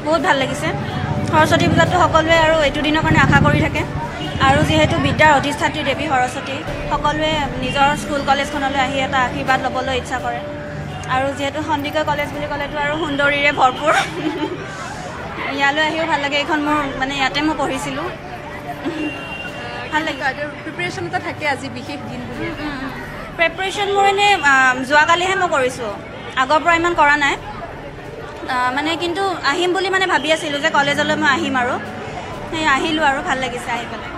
বহুত ভাল লাগিছে। সৰস্বতী পূজাটো সকলোৱে আৰু এইটো দিনৰ কাৰণে আশা কৰি থাকে। আৰু যিহেতু বিদ্যাৰ অধিষ্ঠাত্ৰী দেৱী সৰস্বতী সকলোৱে নিজৰ স্কুল কলেজখনলৈ আহি এটা আশীৰ্বাদ ল'বলৈ ইচ্ছা কৰে। আৰু যিহেতু সন্দিকৈ কলেজ বুলি ক'লেতো আৰু সুন্দৰীৰে ভৰপূৰ। ইয়ালৈ আহিও ভাল লাগে। এইখন মোৰ মানে ইয়াতে মই পঢ়িছিলোঁ। ভাল লাগে। প্ৰিপেৰেশ্যন এটা থাকে আজি বিশেষ দিন বুলি প্ৰিপেৰেশ্যন মোৰ এনেই যোৱাকালিহে মই কৰিছোঁ। আগৰ পৰা ইমান কৰা নাই। মানে কিন্তু আহিম বুলি মানে ভাবি আছিলোঁ যে কলেজলৈ মই আহিম আৰু। সেই আহিলোঁ আৰু ভাল লাগিছে আহি পেলাই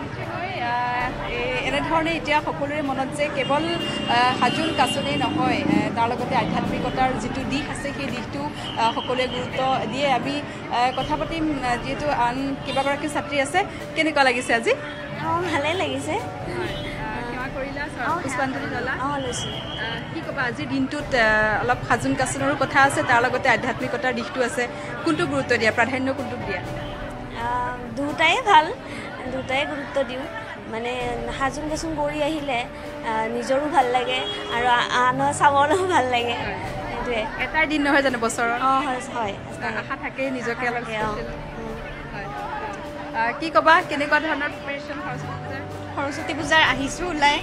নিশ্চয়কৈ, আহ, এ- এনেধৰণে এতিয়া সকলোৰে মনত যে কেৱল আহ, সাজোন কাচনেই নহয় তাৰ লগতে আধ্যাত্মিকতাৰ যিটো দিশ আছে সেই দিশটো সকলোৱে গুৰুত্ব দিয়ে। আমি কথা পাতিম যিহেতু আন কেইবাগৰাকী ছাত্ৰী আছে। কেনেকুৱা লাগিছে আজি? অঁ ভালেই লাগিছে। পুষ্পাঞ্জলি অঁ লৈছোঁ। কি ক'বা আজিৰ দিনটোত অলপ সাজোন কাচনৰো কথা আছে তাৰ লগতে আধ্যাত্মিকতাৰ দিশটো আছে। কোনটো গুৰুত্ব দিয়া? প্ৰাধান্য কোনটোক দিয়া? দুটাই ভাল দুটাই গুৰুত্ব দিওঁ। মানে সাজোন কাচোন কৰি আহিলে নিজৰো ভাল লাগে আৰু আনৰ চাবলৈও ভাল লাগে। সেইটোৱে। এটাই দিন নহয় জানো বছৰৰ অঁ হয় আশা থাকেই নিজকে কি ক'বা কেনেকুৱা ধৰণৰ প্ৰিপেৰেশ্যন সৰস্বতী পূজাৰ? সৰস্বতী পূজাৰ আহিছোঁ ওলাই।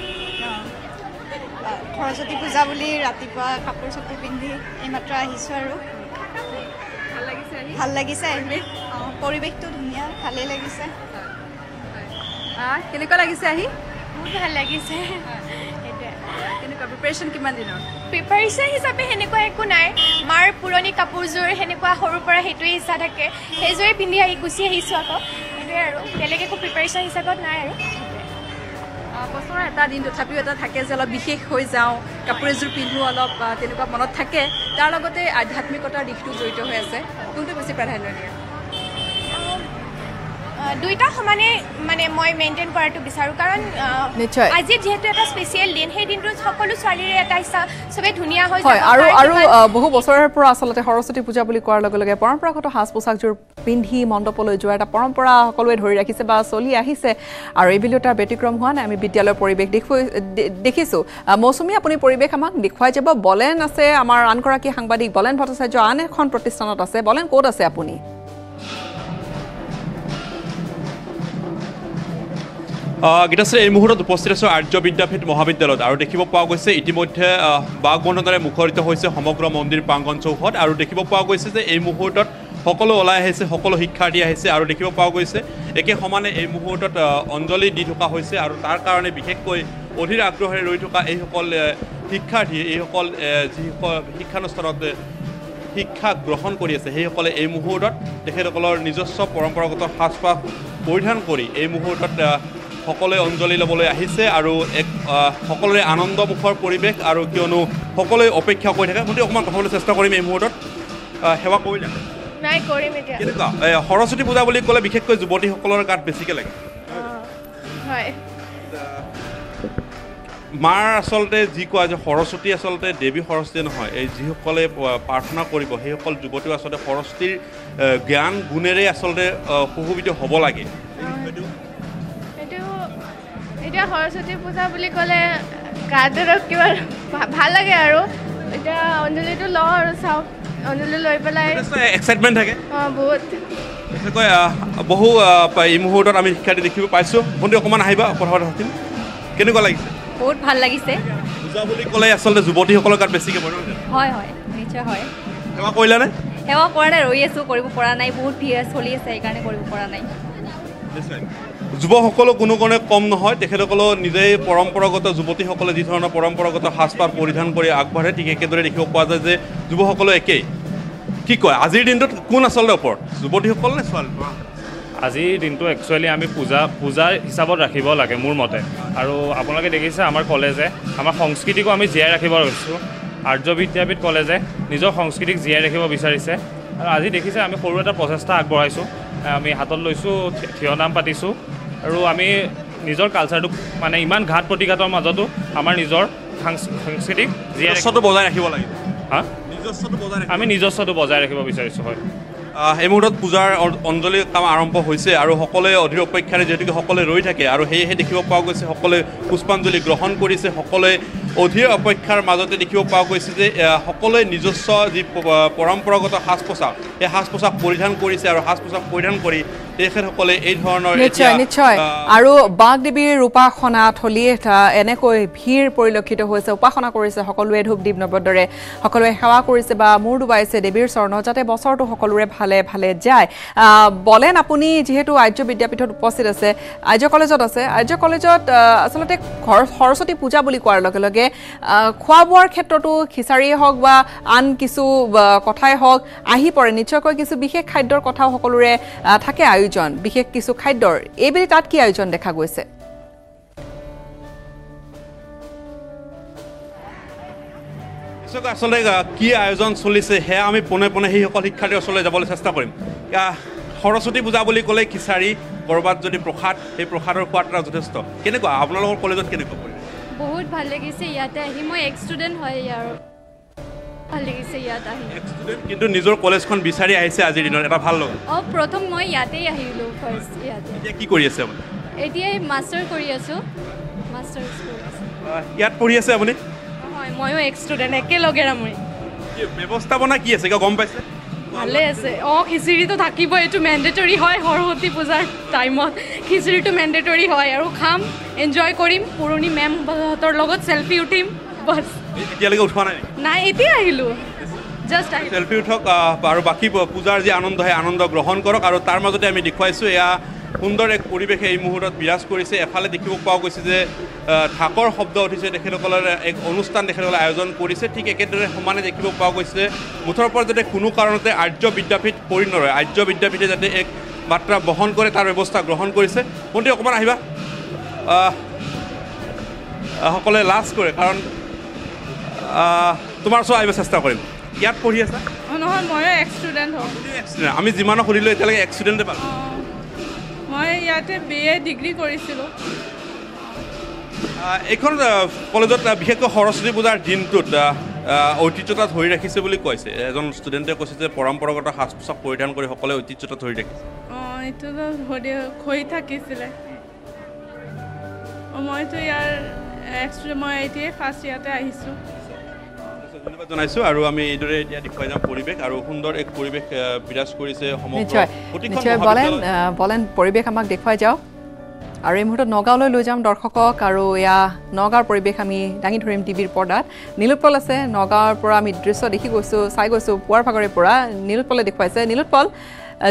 সৰস্বতী পূজা বুলি ৰাতিপুৱা কাপোৰ চাপোৰ পিন্ধি এইমাত্ৰ আহিছোঁ আৰু। ভাল লাগিছে আহি। ভাল লাগিছে। পৰিৱেশটো ধুনীয়া ভালেই লাগিছে। কেনেকুৱা লাগিছে আহি? বহুত ভাল লাগিছে। কেনেকুৱা প্ৰিপেৰেশ্যন কিমান দিনৰ? প্ৰিপাৰেশ্যন হিচাপে সেনেকুৱা একো নাই। মাৰ পুৰণি কাপোৰযোৰ সেনেকুৱা সৰুৰ পৰা সেইটোৱে ইচ্ছা থাকে। সেইযোৰে পিন্ধি আহি গুচি আহিছোঁ আকৌ। সেইটোৱে আৰু। বেলেগ একো প্ৰিপাৰেশ্যন হিচাপত নাই আৰু। বছৰৰ এটা দিন তথাপিও এটা থাকে যে অলপ বিশেষ হৈ যাওঁ কাপোৰ এযোৰ পিন্ধো অলপ তেনেকুৱা মনত থাকে। তাৰ লগতে আধ্যাত্মিকতাৰ দিশটো জড়িত হৈ আছে। কোনটো বেছি প্ৰাধান্য দিয়ে? দুইটা সমানে মানে মই মেইনটেইন কৰাটো বিচাৰোঁ। কাৰণ নিশ্চয়। আজি যিহেতু এটা স্পেচিয়েল দিন সেই দিনটোত সকলো ছোৱালীৰে এটা ইচ্ছা চবেই ধুনীয়া হৈ হয় যাব। আৰু আৰু বহু বছৰৰ পৰা আচলতে সৰস্বতী পূজা বুলি কোৱাৰ লগে লগে পৰম্পৰাগত সাজ পোছাকযোৰ পিন্ধি মণ্ডপলৈ যোৱাৰ এটা পৰম্পৰা সকলোৱে ধৰি ৰাখিছে বা চলি আহিছে। আৰু এইবুলিও তাৰ ব্যতিক্ৰম হোৱা নাই আমি বিদ্যালয়ৰ পৰিৱেশ দেখুৱাই দেখিছোঁ। মৌচুমী আপুনি পৰিৱেশ আমাক দেখুৱাই যাব। বলেন আছে আমাৰ আনগৰাকী সাংবাদিক বলেন ভট্টাচাৰ্য আন এখন প্ৰতিষ্ঠানত আছে। বলেন ক'ত আছে আপুনি? গীতাশ্ৰী এই মুহূৰ্তত উপস্থিত আছোঁ আৰ্য বিদ্যাপীঠ মহাবিদ্যালয়ত আৰু দেখিব পোৱা গৈছে ইতিমধ্যে বাঘ বন্ধনেৰে মুখৰিত হৈছে সমগ্ৰ মন্দিৰ প্ৰাংগণ চৌহদ আৰু দেখিব পোৱা গৈছে যে এই মুহূৰ্তত সকলো ওলাই আহিছে সকলো শিক্ষাৰ্থী আহিছে আৰু দেখিব পোৱা গৈছে একে সমানে এই মুহূৰ্তত অঞ্জলি দি থকা হৈছে আৰু তাৰ কাৰণে বিশেষকৈ অধীৰ আগ্ৰহেৰে ৰৈ থকা এইসকল শিক্ষাৰ্থী এইসকল যিসকল শিক্ষানুষ্ঠানত শিক্ষা গ্ৰহণ কৰি আছে সেইসকলে এই মুহূৰ্তত তেখেতসকলৰ নিজস্ব পৰম্পৰাগত সাজপাৰ পৰিধান কৰি এই মুহূৰ্তত সকলোৱে অঞ্জলি ল'বলৈ আহিছে আৰু এক সকলোৰে আনন্দমুখৰ পৰিৱেশ আৰু কিয়নো সকলোৱে অপেক্ষা কৰি থাকে। গতিকে অকণমান কথা ক'বলৈ চেষ্টা কৰিম এই মুহূৰ্তত। সেৱা কৰিলে। নাই কৰিম এতিয়া। কেনেকুৱা? সৰস্বতী পূজা বুলি ক'লে বিশেষকৈ যুৱতীসকলৰ গাত বেছিকৈ লাগে। হয়। মাৰ আচলতে যি কোৱা যে সৰস্বতী আচলতে দেৱী সৰস্বতী নহয় এই যিসকলে প্ৰাৰ্থনা কৰিব সেইসকল যুৱতীও আচলতে সৰস্বতীৰ জ্ঞান গুণেৰে আচলতে সুশোভিত হ'ব লাগে। এতিয়া সৰস্বতী পূজা বুলি ক'লে গাটো কিবা ভাল লাগে আৰু। এতিয়া অঞ্জলিটো লওঁ আৰু চাওক অঞ্জলি লৈ পেলাই এক্সাইটমেণ্ট থাকে। অঁ বহুত। বিশেষকৈ বহু এই মুহূৰ্তত আমি শিক্ষাৰ্থী দেখিব পাইছোঁ। ভণ্টি অকণমান আহিবা কথা কথা পাতিম। কেনেকুৱা লাগিছে? বহুত ভাল লাগিছে। পূজা বুলি ক'লে আচলতে যুৱতীসকলৰ গাত বেছিকৈ পৰে হয় হয় নিশ্চয় হয়। সেৱা কৰিলানে? সেৱা কৰা নাই ৰৈ আছোঁ কৰিব পৰা নাই। বহুত ভিৰ চলি আছে সেইকাৰণে কৰিব পৰা নাই। যুৱকসকলো কোনো কাৰণে কম নহয় তেখেতসকলেও নিজেই পৰম্পৰাগত যুৱতীসকলে যি ধৰণৰ পৰম্পৰাগত সাজপাৰ পৰিধান কৰি আগবাঢ়ে ঠিক একেদৰে দেখিব পোৱা যায় যে যুৱকসকলো একেই। কি কয় আজিৰ দিনটোত কোন আচলতে ওপৰত যুৱতীসকল নে ছোৱালী? আজিৰ দিনটো একচুৱেলি আমি পূজা পূজা হিচাপত ৰাখিব লাগে মোৰ মতে। আৰু আপোনালোকে দেখিছে আমাৰ কলেজে আমাৰ সংস্কৃতিকো আমি জীয়াই ৰাখিব লৈছোঁ। আৰ্য বিদ্যাপীঠ কলেজে নিজৰ সংস্কৃতিক জীয়াই ৰাখিব বিচাৰিছে। আৰু আজি দেখিছে আমি সৰু এটা প্ৰচেষ্টা আগবঢ়াইছোঁ। আমি হাতত লৈছোঁ থিয় নাম পাতিছোঁ। আৰু আমি নিজৰ কালচাৰটোক মানে ইমান ঘাট প্ৰতিঘাতৰ মাজতো আমাৰ নিজৰ সাংস- সংস্কৃতিক নিজস্বটো বজাই ৰাখিব লাগিব। হা? নিজস্বটো বজাই আমি নিজস্বটো বজাই ৰাখিব বিচাৰিছোঁ হয়। এই মুহূৰ্তত পূজাৰ অঞ্জলি কাম আৰম্ভ হৈছে আৰু সকলোৱে অধীৰ অপেক্ষাৰে যিহেতুকে সকলোৱে ৰৈ থাকে আৰু সেয়েহে দেখিব পোৱা গৈছে সকলোৱে পুষ্পাঞ্জলি গ্ৰহণ কৰিছে সকলোৱে অধীৰ অপেক্ষাৰ মাজতে দেখিব পোৱা গৈছে যে সকলোৱে নিজস্ব যি পৰম্পৰাগত সাজ পোছাক সেই সাজ পোছাক পৰিধান কৰিছে আৰু সাজ পোছাক পৰিধান কৰি তেখেতসকলে এই ধৰণৰ নিশ্চয় নিশ্চয়। আৰু বাগদেৱীৰ উপাসনা থলীত আহ, এনেকৈ ভিৰ পৰিলক্ষিত হৈছে উপাসনা কৰিছে সকলোৱে ধূপ দীপ নৱদৰে সকলোৱে সেৱা কৰিছে বা মূৰ ডুবাইছে দেৱীৰ চৰণত যাতে বছৰটো সকলোৰে ভালে ভালে যায়। বলেন আপুনি যিহেতু আৰ্য বিদ্যাপীঠত উপস্থিত আছে আৰ্য কলেজত আছে আৰ্য কলেজত আচলতে সৰস্বতী পূজা বুলি কোৱাৰ লগে লগে খোৱা বোৱাৰ ক্ষেত্ৰতো খিচাৰীয়ে হওক বা আন কিছু কথাই হওক আহি পৰে। নিশ্চয়কৈ কিছু বিশেষ খাদ্যৰ কথাও সকলোৰে থাকে আয়োজন বিশেষ কিছু খাদ্যৰ এইবেলি তাত কি আয়োজন দেখা গৈছে? আচলতে কি আয়োজন চলিছে সেয়া আমি পোনে পোনে সেইসকল শিক্ষাৰ্থীৰ ওচৰলৈ যাবলৈ চেষ্টা কৰিম। সৰস্বতী পূজা বুলি ক'লে খিচাৰী ক'ৰবাত যদি প্ৰসাদ সেই প্ৰসাদৰ সোৱাদ যথেষ্ট। কেনেকুৱা? আপোনালোকৰ কলেজত কেনেকুৱা? বহুত ভাল লাগিছে ইয়াতে আহি মই এক ষ্টুডেণ্ট হয় ইয়াৰ। ভাল লাগিছে ইয়াত আহি। কিন্তু নিজৰ কলেজখন বিচাৰি আহিছে আজিৰ দিনত এটা ভাল লগা। অঁ প্ৰথম মই ইয়াতেই আহিলোঁ ফাৰ্ষ্ট ইয়াতে। এতিয়া কি কৰি আছে আপুনি? এতিয়াই মাষ্টাৰ কৰি আছোঁ মাষ্টাৰ ইয়াত পঢ়ি আছে আপুনি? হয় ময়ো এক ষ্টুডেণ্ট একেলগে কি ব্যৱস্থাপনা কি আছে গম পাইছে? ভালে আছে। অঁ খিচিৰিটো থাকিব এইটো মেণ্ডেটৰী হয় সৰস্বতী পূজাৰ টাইমত খিচিৰিটো মেণ্ডেটৰী হয় আৰু খাম এনজয় কৰিম পুৰণি মেমহঁতৰ লগত চেলফি উঠিম বাছ। এতিয়ালৈকে উঠোৱা নাই নাই এতিয়া আহিলোঁ। জাষ্ট চেলফি উঠক আৰু বাকী পূজাৰ যি আনন্দ সেই আনন্দ গ্ৰহণ কৰক আৰু তাৰ মাজতে আমি দেখুৱাইছোঁ এয়া সুন্দৰ এক পৰিৱেশে এই মুহূৰ্তত বিৰাজ কৰিছে। এফালে দেখিব পোৱা গৈছে যে ঢাকৰ শব্দ উঠিছে তেখেতসকলৰ এক অনুষ্ঠান তেখেতসকলে আয়োজন কৰিছে। ঠিক একেদৰে সমানে দেখিব পোৱা গৈছে মুঠৰ ওপৰত যাতে কোনো কাৰণতে আৰ্য বিদ্যাপীঠ পৰি নৰয় আৰ্য বিদ্যাপীঠে যাতে এক মাত্ৰা বহন কৰে তাৰ ব্যৱস্থা গ্ৰহণ কৰিছে। ভণ্টি অকণমান আহিবা। আহ, আহ, সকলোৱে লাজ কৰে কাৰণ তোমাৰ ওচৰত আহিব চেষ্টা কৰিম। ইয়াত পঢ়ি আছা? নহয় ময়ো এক ষ্টুডেণ্ট হয় আমি যিমানক সুধিলোঁ এতিয়ালৈকে এক্সিডেণ্টে পালোঁ। মই ইয়াতে বি এ ডিগ্ৰী কৰিছিলোঁ। এইখন কলেজত বিশেষকৈ সৰস্বতী পূজাৰ দিনটোত ঐতিহ্যতা ধৰি ৰাখিছে বুলি কৈছে। এজন ষ্টুডেণ্টে কৈছে যে পৰম্পৰাগত সাজ পোছাক পৰিধান কৰি সকলোৱে ঐতিহ্যতা ধৰি ৰাখিছে। অঁ এইটোতো হৈ হৈ থাকিছিলে। মইতো ইয়াৰ মই এতিয়াই ফাৰ্ষ্ট ইয়াতে আহিছোঁ। ধন্যবাদ জনাইছোঁ আৰু আমি এইদৰে এতিয়া দেখুৱাই যাম পৰিৱেশ আৰু সুন্দৰ এক পৰিৱেশ আহ, বিৰাজ কৰিছে বলেন বলেন পৰিৱেশ আমাক দেখুৱাই যাওক। আৰু এই মুহূৰ্তত নগাঁৱলৈ লৈ যাম দৰ্শকক আৰু এয়া নগাঁৱৰ পৰিৱেশ আমি দাঙি ধৰিম টিভিৰ পৰ্দাত। নীলোৎপল আছে নগাঁৱৰ পৰা আমি দৃশ্য দেখি গৈছোঁ চাই গৈছোঁ পুৱাৰ ভাগৰে পৰা। নীলোৎপলে দেখুৱাইছে নীলোৎপল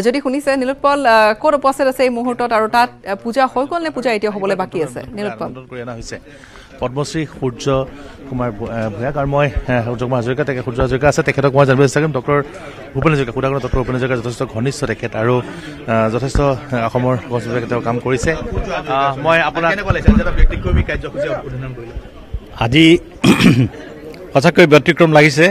যদি শুনিছে নীলোৎপল আহ, ক'ত উপস্থিত আছে এই মুহূৰ্তত আৰু তাত পূজা হৈ গ'ল নে পূজা এতিয়া হ'বলৈ বাকী আছে? নীলোৎপল। পদ্মশ্ৰী সূৰ্য কুমাৰ ভূঞাক আৰু মই সূৰ্য কুমাৰ হাজৰিকা তেখেত সূৰ্য হাজৰিকা আছে। তেখেতক মই জানিব কৰিম ডক্টৰ ভূপেন হাজৰিকা সুদাগৰ ডক্টৰ ভূপেন হাজৰিকা যথেষ্ট ঘনিষ্ঠ তেখেত আৰু যথেষ্ট অসমৰ গছ বিভাগে তেওঁ কাম কৰিছে। মই আপোনাক আজি সঁচাকৈ ব্যতিক্ৰম লাগিছে।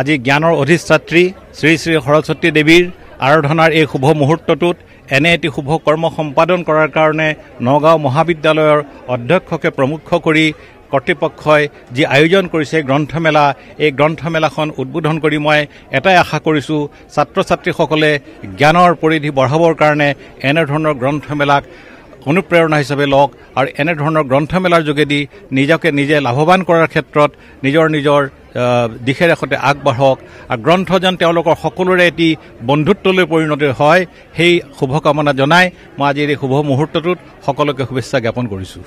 আজি জ্ঞানৰ অধিষ্ঠাত্ৰী শ্ৰী শ্ৰী সৰস্বতী দেৱীৰ আৰাধনাৰ এই শুভ মুহূৰ্তটোত এনে এটি শুভ কৰ্ম সম্পাদন কৰাৰ কাৰণে নগাঁও মহাবিদ্যালয়ৰ অধ্যক্ষকে প্ৰমুখ কৰি কৰ্তৃপক্ষই যি আয়োজন কৰিছে গ্ৰন্থমেলা এই গ্ৰন্থমেলাখন উদ্বোধন কৰি মই এটাই আশা কৰিছোঁ ছাত্ৰ ছাত্ৰীসকলে জ্ঞানৰ পৰিধি বঢ়াবৰ কাৰণে এনেধৰণৰ গ্ৰন্থমেলাক অনুপ্ৰেৰণা হিচাপে লওক আৰু এনেধৰণৰ গ্ৰন্থমেলাৰ যোগেদি নিজকে নিজে লাভৱান কৰাৰ ক্ষেত্ৰত নিজৰ নিজৰ দিশেৰে সৈতে আগবাঢ়ক আৰু গ্ৰন্থ যেন তেওঁলোকৰ সকলোৰে এটি বন্ধুত্বলৈ পৰিণত হয় সেই শুভকামনা জনাই মই আজিৰ এই শুভ মুহূৰ্তটোত সকলোকে শুভেচ্ছা জ্ঞাপন কৰিছোঁ।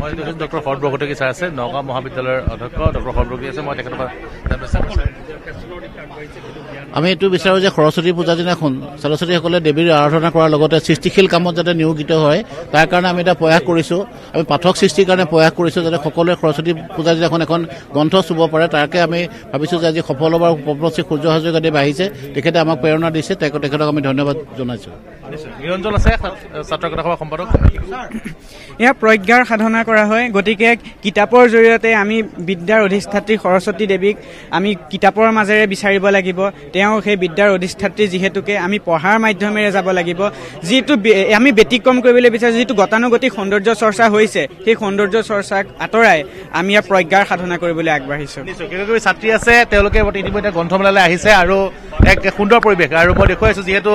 মই ডক্টৰ হৰ্ষ বৰগোটকী ছাৰ আছে নগাঁও মহাবিদ্যালয়ৰ অধ্যক্ষ ডক্টৰ বৰগোটী আছে মই তেখেতৰ আমি এইটো বিচাৰোঁ যে সৰস্বতী পূজা দিনাখন ছাত্ৰ ছাত্ৰীসকলে দেৱীৰ আৰাধনা কৰাৰ লগতে সৃষ্টিশীল কামত যাতে নিয়োজিত হয় তাৰ কাৰণে আমি এটা প্ৰয়াস কৰিছোঁ। আমি পাঠক সৃষ্টিৰ কাৰণে প্ৰয়াস কৰিছোঁ যাতে সকলোৱে সৰস্বতী পূজা দিনাখন এখন গ্ৰন্থ চুব পাৰে। তাকে আমি ভাবিছোঁ যে আজি সফল হোৱাৰ পদ্মশ্ৰী সূৰ্য হাজৰিকাদেৱ আহিছে তেখেতে আমাক প্ৰেৰণা দিছে তেখেত তেখেতক আমি ধন্যবাদ জনাইছোঁ। নিৰঞ্জন আছে ছাত্ৰ সভা সম্পাদক। এয়া প্ৰজ্ঞাৰ সাধনা কৰা হয়। গতিকে কিতাপৰ জৰিয়তে আমি বিদ্যাৰ অধিষ্ঠাত্ৰী সৰস্বতী দেৱীক আমি কিতাপৰ মাজেৰে বিচাৰিব লাগিব। তেওঁ সেই বিদ্যাৰ অধিষ্ঠাত্ৰী যিহেতুকে আমি পঢ়াৰ মাধ্যমেৰে যাব লাগিব যিটো আমি ব্যতিক্ৰম কৰিবলৈ বিচাৰোঁ যিটো গতানুগতিক সৌন্দৰ্য চৰ্চা হৈছে সেই সৌন্দৰ্য চৰ্চাক আঁতৰাই আমি ইয়াৰ প্ৰজ্ঞাৰ সাধনা কৰিবলৈ আগবাঢ়িছোঁ। কিবি ছাত্ৰী আছে তেওঁলোকে ইতিমধ্যে গ্ৰন্থমেলালৈ আহিছে আৰু এক সুন্দৰ পৰিৱেশ আৰু মই দেখুৱাইছোঁ যিহেতু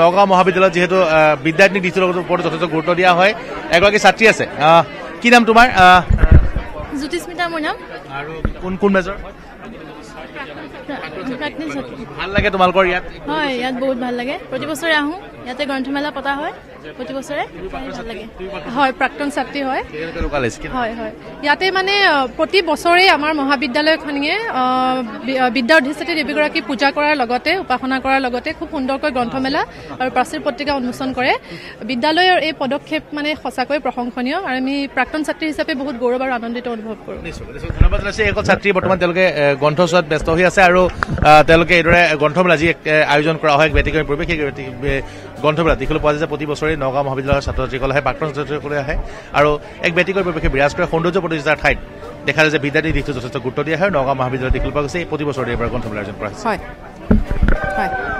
নগাঁও মহাবিদ্যালয়ত যিহেতু বিদ্যাৰ্থী দিশটোৰ ওপৰত যথেষ্ট গুৰুত্ব দিয়া হয়। এগৰাকী ছাত্ৰী আছে। কি নাম তোমাৰ? জ্যোতিস্মিতা মোৰ নাম। আৰু কোন কোন মেজৰ? ভাল লাগে তোমালোকৰ ইয়াত? হয় ইয়াত বহুত ভাল লাগে। প্ৰতি বছৰে আহোঁ ইয়াতে গ্ৰন্থমেলা পতা হয়। প্ৰতি বছৰে? হয় প্ৰাক্তন ছাত্ৰী হয়। হয় হয়। ইয়াতে মানে প্ৰতি বছৰে আমাৰ মহাবিদ্যালয়খনিয়ে বিদ্যা অধিষ্ঠাত্ৰী দেৱীগৰাকী পূজা কৰাৰ লগতে উপাসনা কৰাৰ লগতে খুব সুন্দৰকৈ গ্ৰন্থমেলা আৰু প্ৰাচীৰ পত্ৰিকা উন্মোচন কৰে। বিদ্যালয়ৰ এই পদক্ষেপ মানে সঁচাকৈ প্ৰশংসনীয় আৰু আমি প্ৰাক্তন ছাত্ৰী হিচাপে বহুত গৌৰৱ আৰু আনন্দিত অনুভৱ কৰোঁ। ছাত্ৰী বৰ্তমান তেওঁলোকে গ্ৰন্থ চোৱাত ব্যস্ত হৈ আছে আৰু তেওঁলোকে এইদৰে গ্ৰন্থমেলা যি আয়োজন কৰা হয় ব্যতিক্ৰমী পৰিৱেশ সেই গ্ৰন্থমেলা দেখিবলৈ পোৱা যায় যে প্ৰতি বছৰে নগাঁও মহাবিদ্যালয়ৰ ছাত্ৰ ছাত্ৰীসকল আহে প্ৰাক্তন ছাত্ৰ ছাত্ৰীসকলে আহে। আৰু এক ব্যতিক্ৰমী পৰিৱেশে বিৰাজ কৰে সৌন্দৰ্য প্ৰতিষ্ঠাৰ ঠাইত দেখা যায় যে বিদ্যাৰ্থী দিশটো যথেষ্ট গুৰুত্ব দিয়া হয়। নগাঁও মহাবিদ্যালয়ত দেখিবলৈ পোৱা গৈছে এই প্ৰতি বছৰে এইবাৰ গ্ৰন্থমেলা আয়োজন কৰা হৈছে। হয়।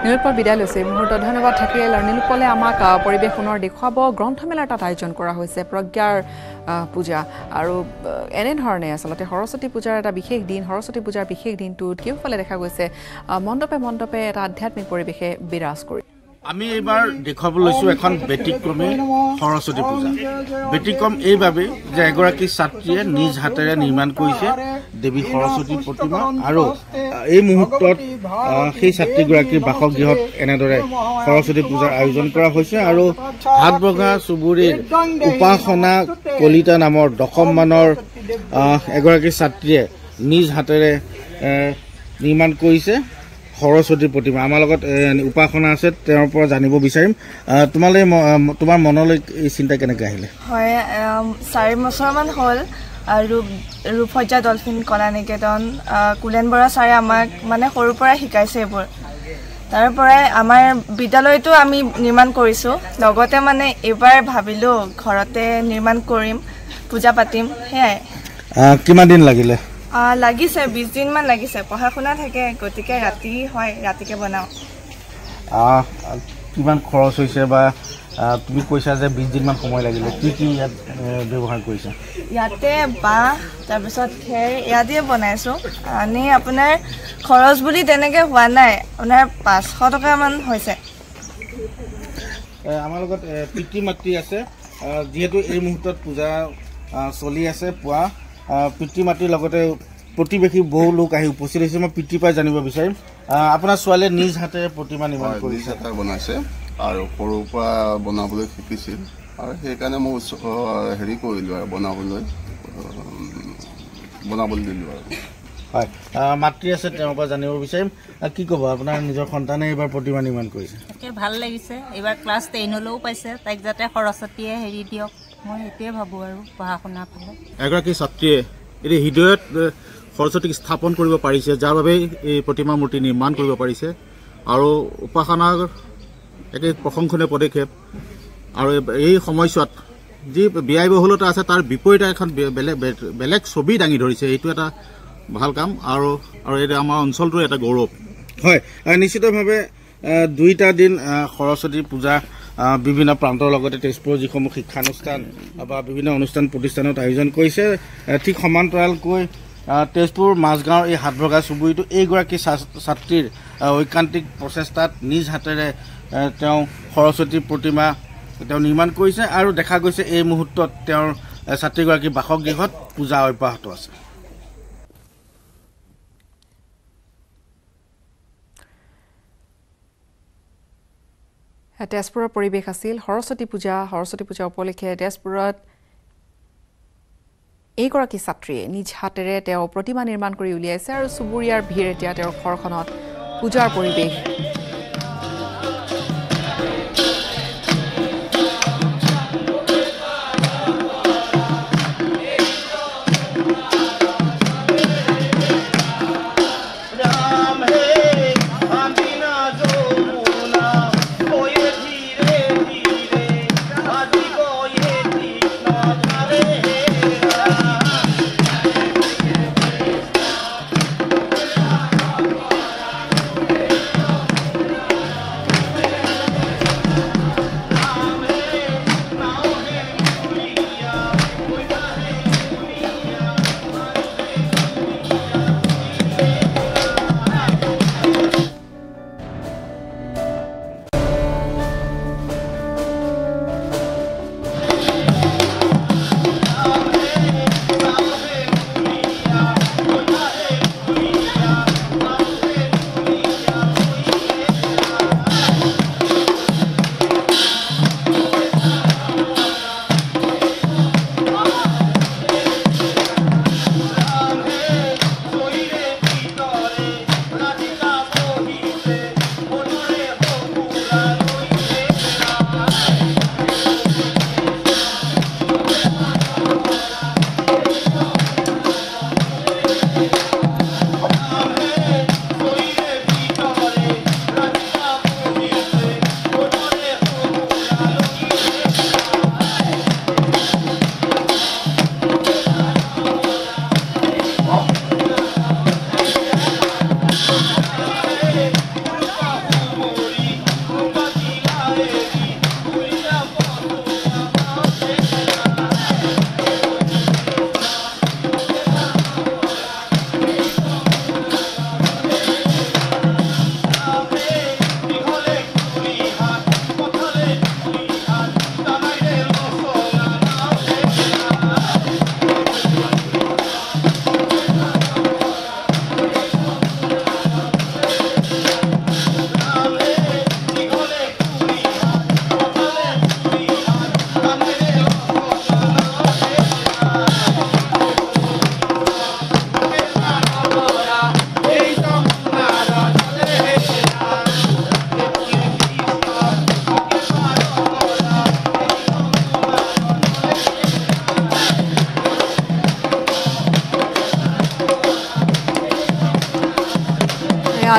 নীলোৎপল বিদায় লৈছে। এই মুহূৰ্তত ধন্যবাদ থাকিল। নীলোৎপলে আমাক পৰিৱেশ পুনৰ দেখুৱাব গ্ৰন্থমেলাৰ তাত আয়োজন কৰা হৈছে প্ৰজ্ঞাৰ পূজা। আৰু এনেধৰণে আচলতে সৰস্বতী পূজাৰ এটা বিশেষ দিন সৰস্বতী পূজাৰ বিশেষ দিনটোত কেউফালে দেখা গৈছে। মণ্ডপে মণ্ডপে এটা আধ্যাত্মিক পৰিৱেশে বিৰাজ কৰি আমি এইবাৰ দেখুৱাব লৈছোঁ এখন ব্যতিক্ৰমী সৰস্বতী পূজা। ব্যতিক্ৰম এইবাবেই যে এগৰাকী ছাত্ৰীয়ে নিজ হাতেৰে নিৰ্মাণ কৰিছে দেৱী সৰস্বতীৰ প্ৰতিমা আৰু এই মুহূৰ্তত সেই ছাত্ৰীগৰাকীৰ বাসগৃহত এনেদৰে সৰস্বতী পূজাৰ আয়োজন কৰা হৈছে আৰু হাতবগা চুবুৰীৰ উপাসনা কলিতা নামৰ দশমমানৰ আহ, এগৰাকী ছাত্ৰীয়ে নিজ হাতেৰে নিৰ্মাণ কৰিছে। সৰস্বতীৰ প্ৰতিমা। আমাৰ লগত উপাসনা আছে তেওঁৰ পৰা জানিব বিচাৰিম। তোমালৈ তোমাৰ মনলৈ এই চিন্তা কেনেকৈ আহিলে? হয় চাৰি বছৰমান হ'ল আৰু ৰূপসজ্জা ডলফিন কলা নিকেতন কুলেন বৰা ছাৰে আমাক মানে সৰুৰ পৰাই শিকাইছে এইবোৰ। তাৰ পৰাই আমাৰ বিদ্যালয়তো আমি নিৰ্মাণ কৰিছোঁ। লগতে মানে এইবাৰ ভাবিলোঁ ঘৰতে নিৰ্মাণ কৰিম পূজা পাতিম সেয়াই। কিমান দিন লাগিলে? লাগিছে বিছ দিনমান লাগিছে। পঢ়া শুনা থাকে গতিকে ৰাতি হয় ৰাতিকে বনাওঁ। কিমান খৰচ হৈছে বা তুমি কৈছা যে বিছ দিনমান সময় লাগিলে কি কি ইয়াত ব্যৱহাৰ কৰিছা? ইয়াতে বাঁহ তাৰপিছত খেৰ দিয়ে বনাইছোঁ। আনি আপোনাৰ খৰচ বুলি তেনেকৈ হোৱা নাই আপোনাৰ পাঁচশ টকামান হৈছে। আমাৰ লগত পিতৃ মাতৃ আছে। যিহেতু এই মুহূৰ্তত পূজা চলি আছে পুৱা। পিতৃ মাতৃৰ লগতে প্ৰতিবেশী বহু লোক আহি উপস্থিত হৈছে মই পিতৃৰ পৰাই জানিব বিচাৰিম। আপোনাৰ ছোৱালীয়ে নিজ হাতেৰে প্ৰতিমা নিৰ্মাণ কৰিছে। হাতেৰে বনাইছে আৰু সৰুৰ পৰা বনাবলৈ শিকিছিল আৰু সেইকাৰণে মই হেৰি কৰিলোঁ আৰু বনাবলৈ বনাবলৈ দিলোঁ আৰু। হয় মাতৃ আছে তেওঁৰ পৰা জানিব বিচাৰিম। কি ক'ব আপোনাৰ নিজৰ সন্তানে এইবাৰ প্ৰতিমা নিৰ্মাণ কৰিছে? তাকে ভাল লাগিছে এইবাৰ ক্লাছ টেনলৈও পাইছে তাইক যাতে সৰস্বতীয়ে হেৰি দিয়ক। মই সেইটোৱে ভাবোঁ আৰু পঢ়া শুনাৰ ফালে। এগৰাকী ছাত্ৰীয়ে এতিয়া হৃদয়ত সৰস্বতীক স্থাপন কৰিব পাৰিছে যাৰ বাবে এই প্ৰতিমা মূৰ্তি নিৰ্মাণ কৰিব পাৰিছে আৰু উপাসনাৰ একে প্ৰশংসনীয় পদক্ষেপ আৰু এই- সময়ছোৱাত যি ব্যয় বহুলতা আছে তাৰ বিপৰীতে এখন বেলেগ বেলেগ ছবি দাঙি ধৰিছে। এইটো এটা ভাল কাম আৰু আৰু এইটো আমাৰ অঞ্চলটোৰ এটা গৌৰৱ। হয় নিশ্চিতভাৱে দুইটা দিন সৰস্বতী পূজা বিভিন্ন প্ৰান্তৰ লগতে তেজপুৰৰ যিসমূহ শিক্ষানুষ্ঠান বা বিভিন্ন অনুষ্ঠান প্ৰতিষ্ঠানত আয়োজন কৰিছে ঠিক সমান্তৰালকৈ তেজপুৰ মাজগাঁৱৰ এই হাতভগা চুবুৰীটো এইগৰাকী ছাত্ৰীৰ ঐকান্তিক প্ৰচেষ্টাত নিজ হাতেৰে তেওঁ সৰস্বতী প্ৰতিমা তেওঁ নিৰ্মাণ কৰিছে আৰু দেখা গৈছে এই মুহূৰ্তত তেওঁৰ ছাত্ৰীগৰাকীৰ বাসগৃহত পূজা অব্যাহত আছে। তেজপুৰৰ পৰিৱেশ আছিল। সৰস্বতী পূজা সৰস্বতী পূজা উপলক্ষে তেজপুৰত এইগৰাকী ছাত্ৰীয়ে নিজ হাতেৰে তেওঁ প্ৰতিমা নিৰ্মাণ কৰি উলিয়াইছে আৰু চুবুৰীয়াৰ ভিৰ এতিয়া তেওঁৰ ঘৰখনত। পূজাৰ পৰিৱেশ।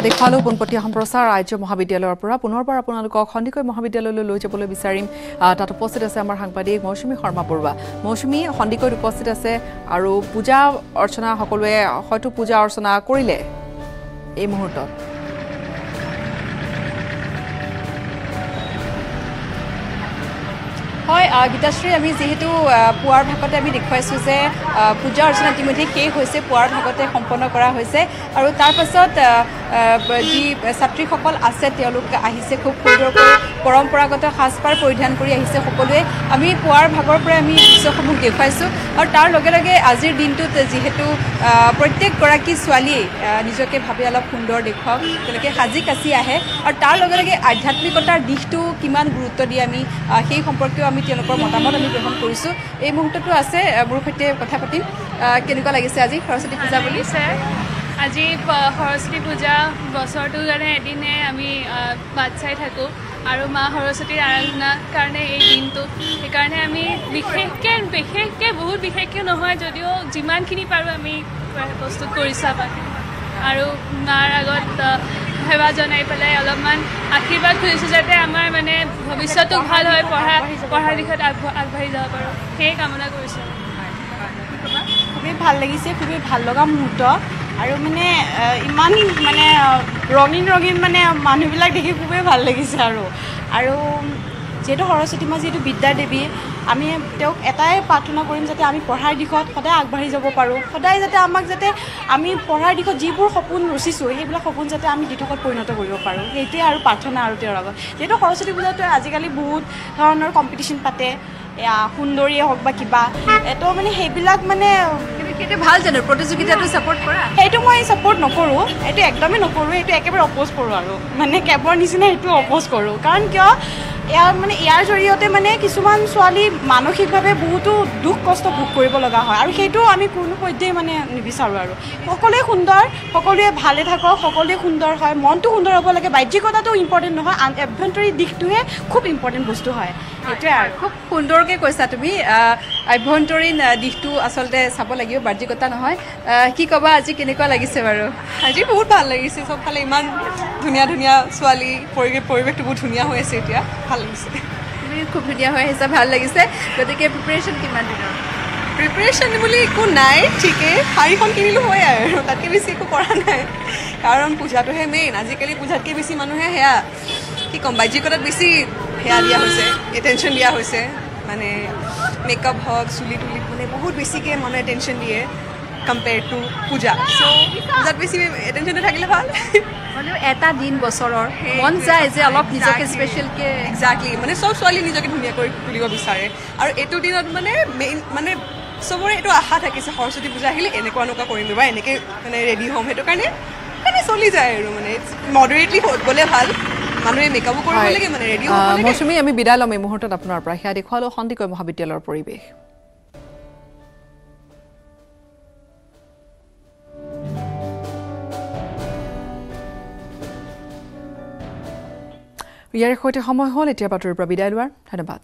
দেখুৱালোঁ পোনপটীয়া সম্প্ৰচাৰ ৰাজ্য মহাবিদ্যালয়ৰ পৰা। পুনৰবাৰ আপোনালোকক সন্দিকৈ মহাবিদ্যালয়লৈ লৈ যাবলৈ বিচাৰিম। তাত উপস্থিত আছে আমাৰ সাংবাদিক মৌচুমী শৰ্মা বৰুৱা। মৌচুমী সন্দিকৈত উপস্থিত আছে আৰু পূজা অৰ্চনা সকলোৱে হয়তো পূজা অৰ্চনা কৰিলে এই মুহূৰ্তত। হয় গীতাশ্ৰী আমি যিহেতু পুৱাৰ ভাগতে আমি দেখুৱাইছোঁ যে পূজা অৰ্চনা ইতিমধ্যে শেষ হৈছে পুৱাৰ ভাগতে সম্পন্ন কৰা হৈছে। আৰু তাৰ পাছত আহ, আহ, যি ছাত্ৰীসকল আছে তেওঁলোক আহিছে খুব সুন্দৰকৈ পৰম্পৰাগত সাজপাৰ পৰিধান কৰি আহিছে সকলোৱে। আমি পুৱাৰ ভাগৰ পৰাই আমি দৃশ্যসমূহ দেখুৱাইছোঁ। আৰু তাৰ লগে লগে আজিৰ দিনটোত যিহেতু প্ৰত্যেকগৰাকী ছোৱালীয়ে নিজকে ভাবি অলপ সুন্দৰ দেখুৱাওক তেওঁলোকে সাজি কাচি আহে। আৰু তাৰ লগে লগে আধ্যাত্মিকতাৰ দিশটো কিমান গুৰুত্ব দিয়ে আমি সেই সম্পৰ্কেও আমি তেওঁলোকৰ মতামত আমি গ্ৰহণ কৰিছোঁ। এই মুহূৰ্ততো আছে মোৰ সৈতে কথা পাতিম। কেনেকুৱা লাগিছে আজি সৰস্বতী পূজা বুলি? আজি সৰস্বতী পূজা বছৰটোৰ কাৰণে এদিনে আমি বাট চাই থাকোঁ। আৰু মা সৰস্বতীৰ আৰাধনাৰ কাৰণে এই দিনটো। সেইকাৰণে আমি বিশেষকৈ বিশেষকৈ বহুত বিশেষকৈ নহয় যদিও যিমানখিনি পাৰোঁ আমি প্ৰস্তুত কৰিছোঁ আৰু মাৰ আগত সেৱা জনাই পেলাই অলপমান আশীৰ্বাদ খুজিছোঁ যাতে আমাৰ মানে ভৱিষ্যতো ভাল হয় পঢ়া পঢ়াৰ দিশত আগব- আগবাঢ়ি যাব পাৰোঁ। সেয়ে কামনা কৰিছোঁ। খুবেই ভাল লাগিছে খুবেই ভাল লগা মুহূৰ্ত। আৰু মানে ইমান মানে ৰঙীন ৰঙীন মানে মানুহবিলাক দেখি খুবেই ভাল লাগিছে আৰু। আৰু যিহেতু সৰস্বতী মা যিহেতু বিদ্যাৰ দেৱী আমি তেওঁক এটাই প্ৰাৰ্থনা কৰিম যাতে আমি পঢ়াৰ দিশত সদায় আগবাঢ়ি যাব পাৰোঁ। সদায় যাতে আমাক যাতে আমি পঢ়াৰ দিশত যিবোৰ সপোন ৰচিছোঁ সেইবিলাক সপোন যাতে আমি দিঠকত পৰিণত কৰিব পাৰোঁ। সেইটোৱে আৰু প্ৰাৰ্থনা আৰু তেওঁৰ আগত যিহেতু সৰস্বতী পূজাটো আজিকালি বহুত ধৰণৰ কম্পিটিশ্যন পাতে সুন্দৰীয়ে হওক বা কিবা। এইটো মানে সেইবিলাক মানে সেইটো ভাল জানো? প্ৰতিযোগিতাটো ছাপৰ্ট কৰা? সেইটো মই ছাপৰ্ট নকৰোঁ। এইটো একদমেই নকৰোঁ। এইটো একেবাৰে অপ'জ কৰোঁ আৰু। মানে কেবৰ নিচিনা সেইটো অপ'জ কৰোঁ। কাৰণ কিয়? ইয়াৰ মানে ইয়াৰ জৰিয়তে মানে কিছুমান ছোৱালী মানসিকভাৱে বহুতো দুখ কষ্ট ভোগ কৰিব লগা হয়। আৰু সেইটো আমি কোনো পৰ্যায়ে মানে নিবিচাৰোঁ আৰু। সকলোৱে সুন্দৰ সকলোৱে ভালে থাকক সকলোৱে সুন্দৰ হয় মনটো সুন্দৰ হ'ব লাগে বাহ্যিকতাটো ইম্পৰ্টেণ্ট নহয় আন আভ্যন্তৰীণ দিশটোহে খুব ইম্পৰ্টেণ্ট বস্তু হয়। সেইটোৱে আৰু। খুব সুন্দৰকৈ কৈছা তুমি আভ্যন্তৰীণ দিশটো আচলতে চাব লাগিব বাহ্যিকতা নহয়। কি ক'বা আজি কেনেকুৱা লাগিছে বাৰু? আজি বহুত ভাল লাগিছে চবফালে ইমান ধুনীয়া ধুনীয়া ছোৱালী পৰিৱেশ পৰিৱেশটো বহুত ধুনীয়া হৈ আছে এতিয়া। ভাল লাগিছে। তুমি খুব ধুনীয়া হৈ আহিছা ভাল লাগিছে। গতিকে প্ৰিপেৰেশ্যন কিমান দিনৰ? প্ৰিপেৰেশ্যন বুলি একো নাই ঠিকেই। শাৰীখন কিনিলোঁ হয় আৰু তাতকৈ বেছি একো কৰা নাই। কাৰণ পূজাটোহে মেইন আজিকালি পূজাতকৈ বেছি মানুহে সেয়া কি ক'ম বাহ্যিকতাত বেছি সেয়া দিয়া হৈছে এটেনশ্যন দিয়া হৈছে। মানে মেকআপ হওক চুলি তুলি মানে বহুত বেছিকৈ মানুহে এটেনশ্যন দিয়ে। কম্পেয়াৰ টু পূজা চ' পূজাত বেছি এটেনশ্যনটো থাকিলে ভাল। হ'লেও এটা দিন বছৰৰ মন যায় যে অলপ নিজকে স্পেচিয়েলকৈ একজেক্টলি মানে চব ছোৱালী নিজকে ধুনীয়া কৰি তুলিব বিচাৰে। আৰু এইটো দিনত মানে মেইন মানে চবৰে এইটো আশা থাকিছে সৰস্বতী পূজা আহিলে এনেকুৱা এনেকুৱা কৰিম বা এনেকৈ মানে ৰেডি হ'ম। সেইটো কাৰণে মানে চলি যায় আৰু মানে। মডাৰেটলি গ'লে ভাল। মানুহে মেকআপো কৰিব। লাগে মানে ৰেডি মৌচুমী আমি বিদায় ল'ম এই মুহূৰ্তত আপোনাৰ পৰা। সেয়া দেখুৱালো সন্দিকৈ মহাবিদ্যালয়ৰ পৰিৱেশ। ইয়াৰে সৈতে সময় হ'ল। এতিয়া বাতৰিৰ পৰা বিদায় লোৱাৰ। ধন্যবাদ।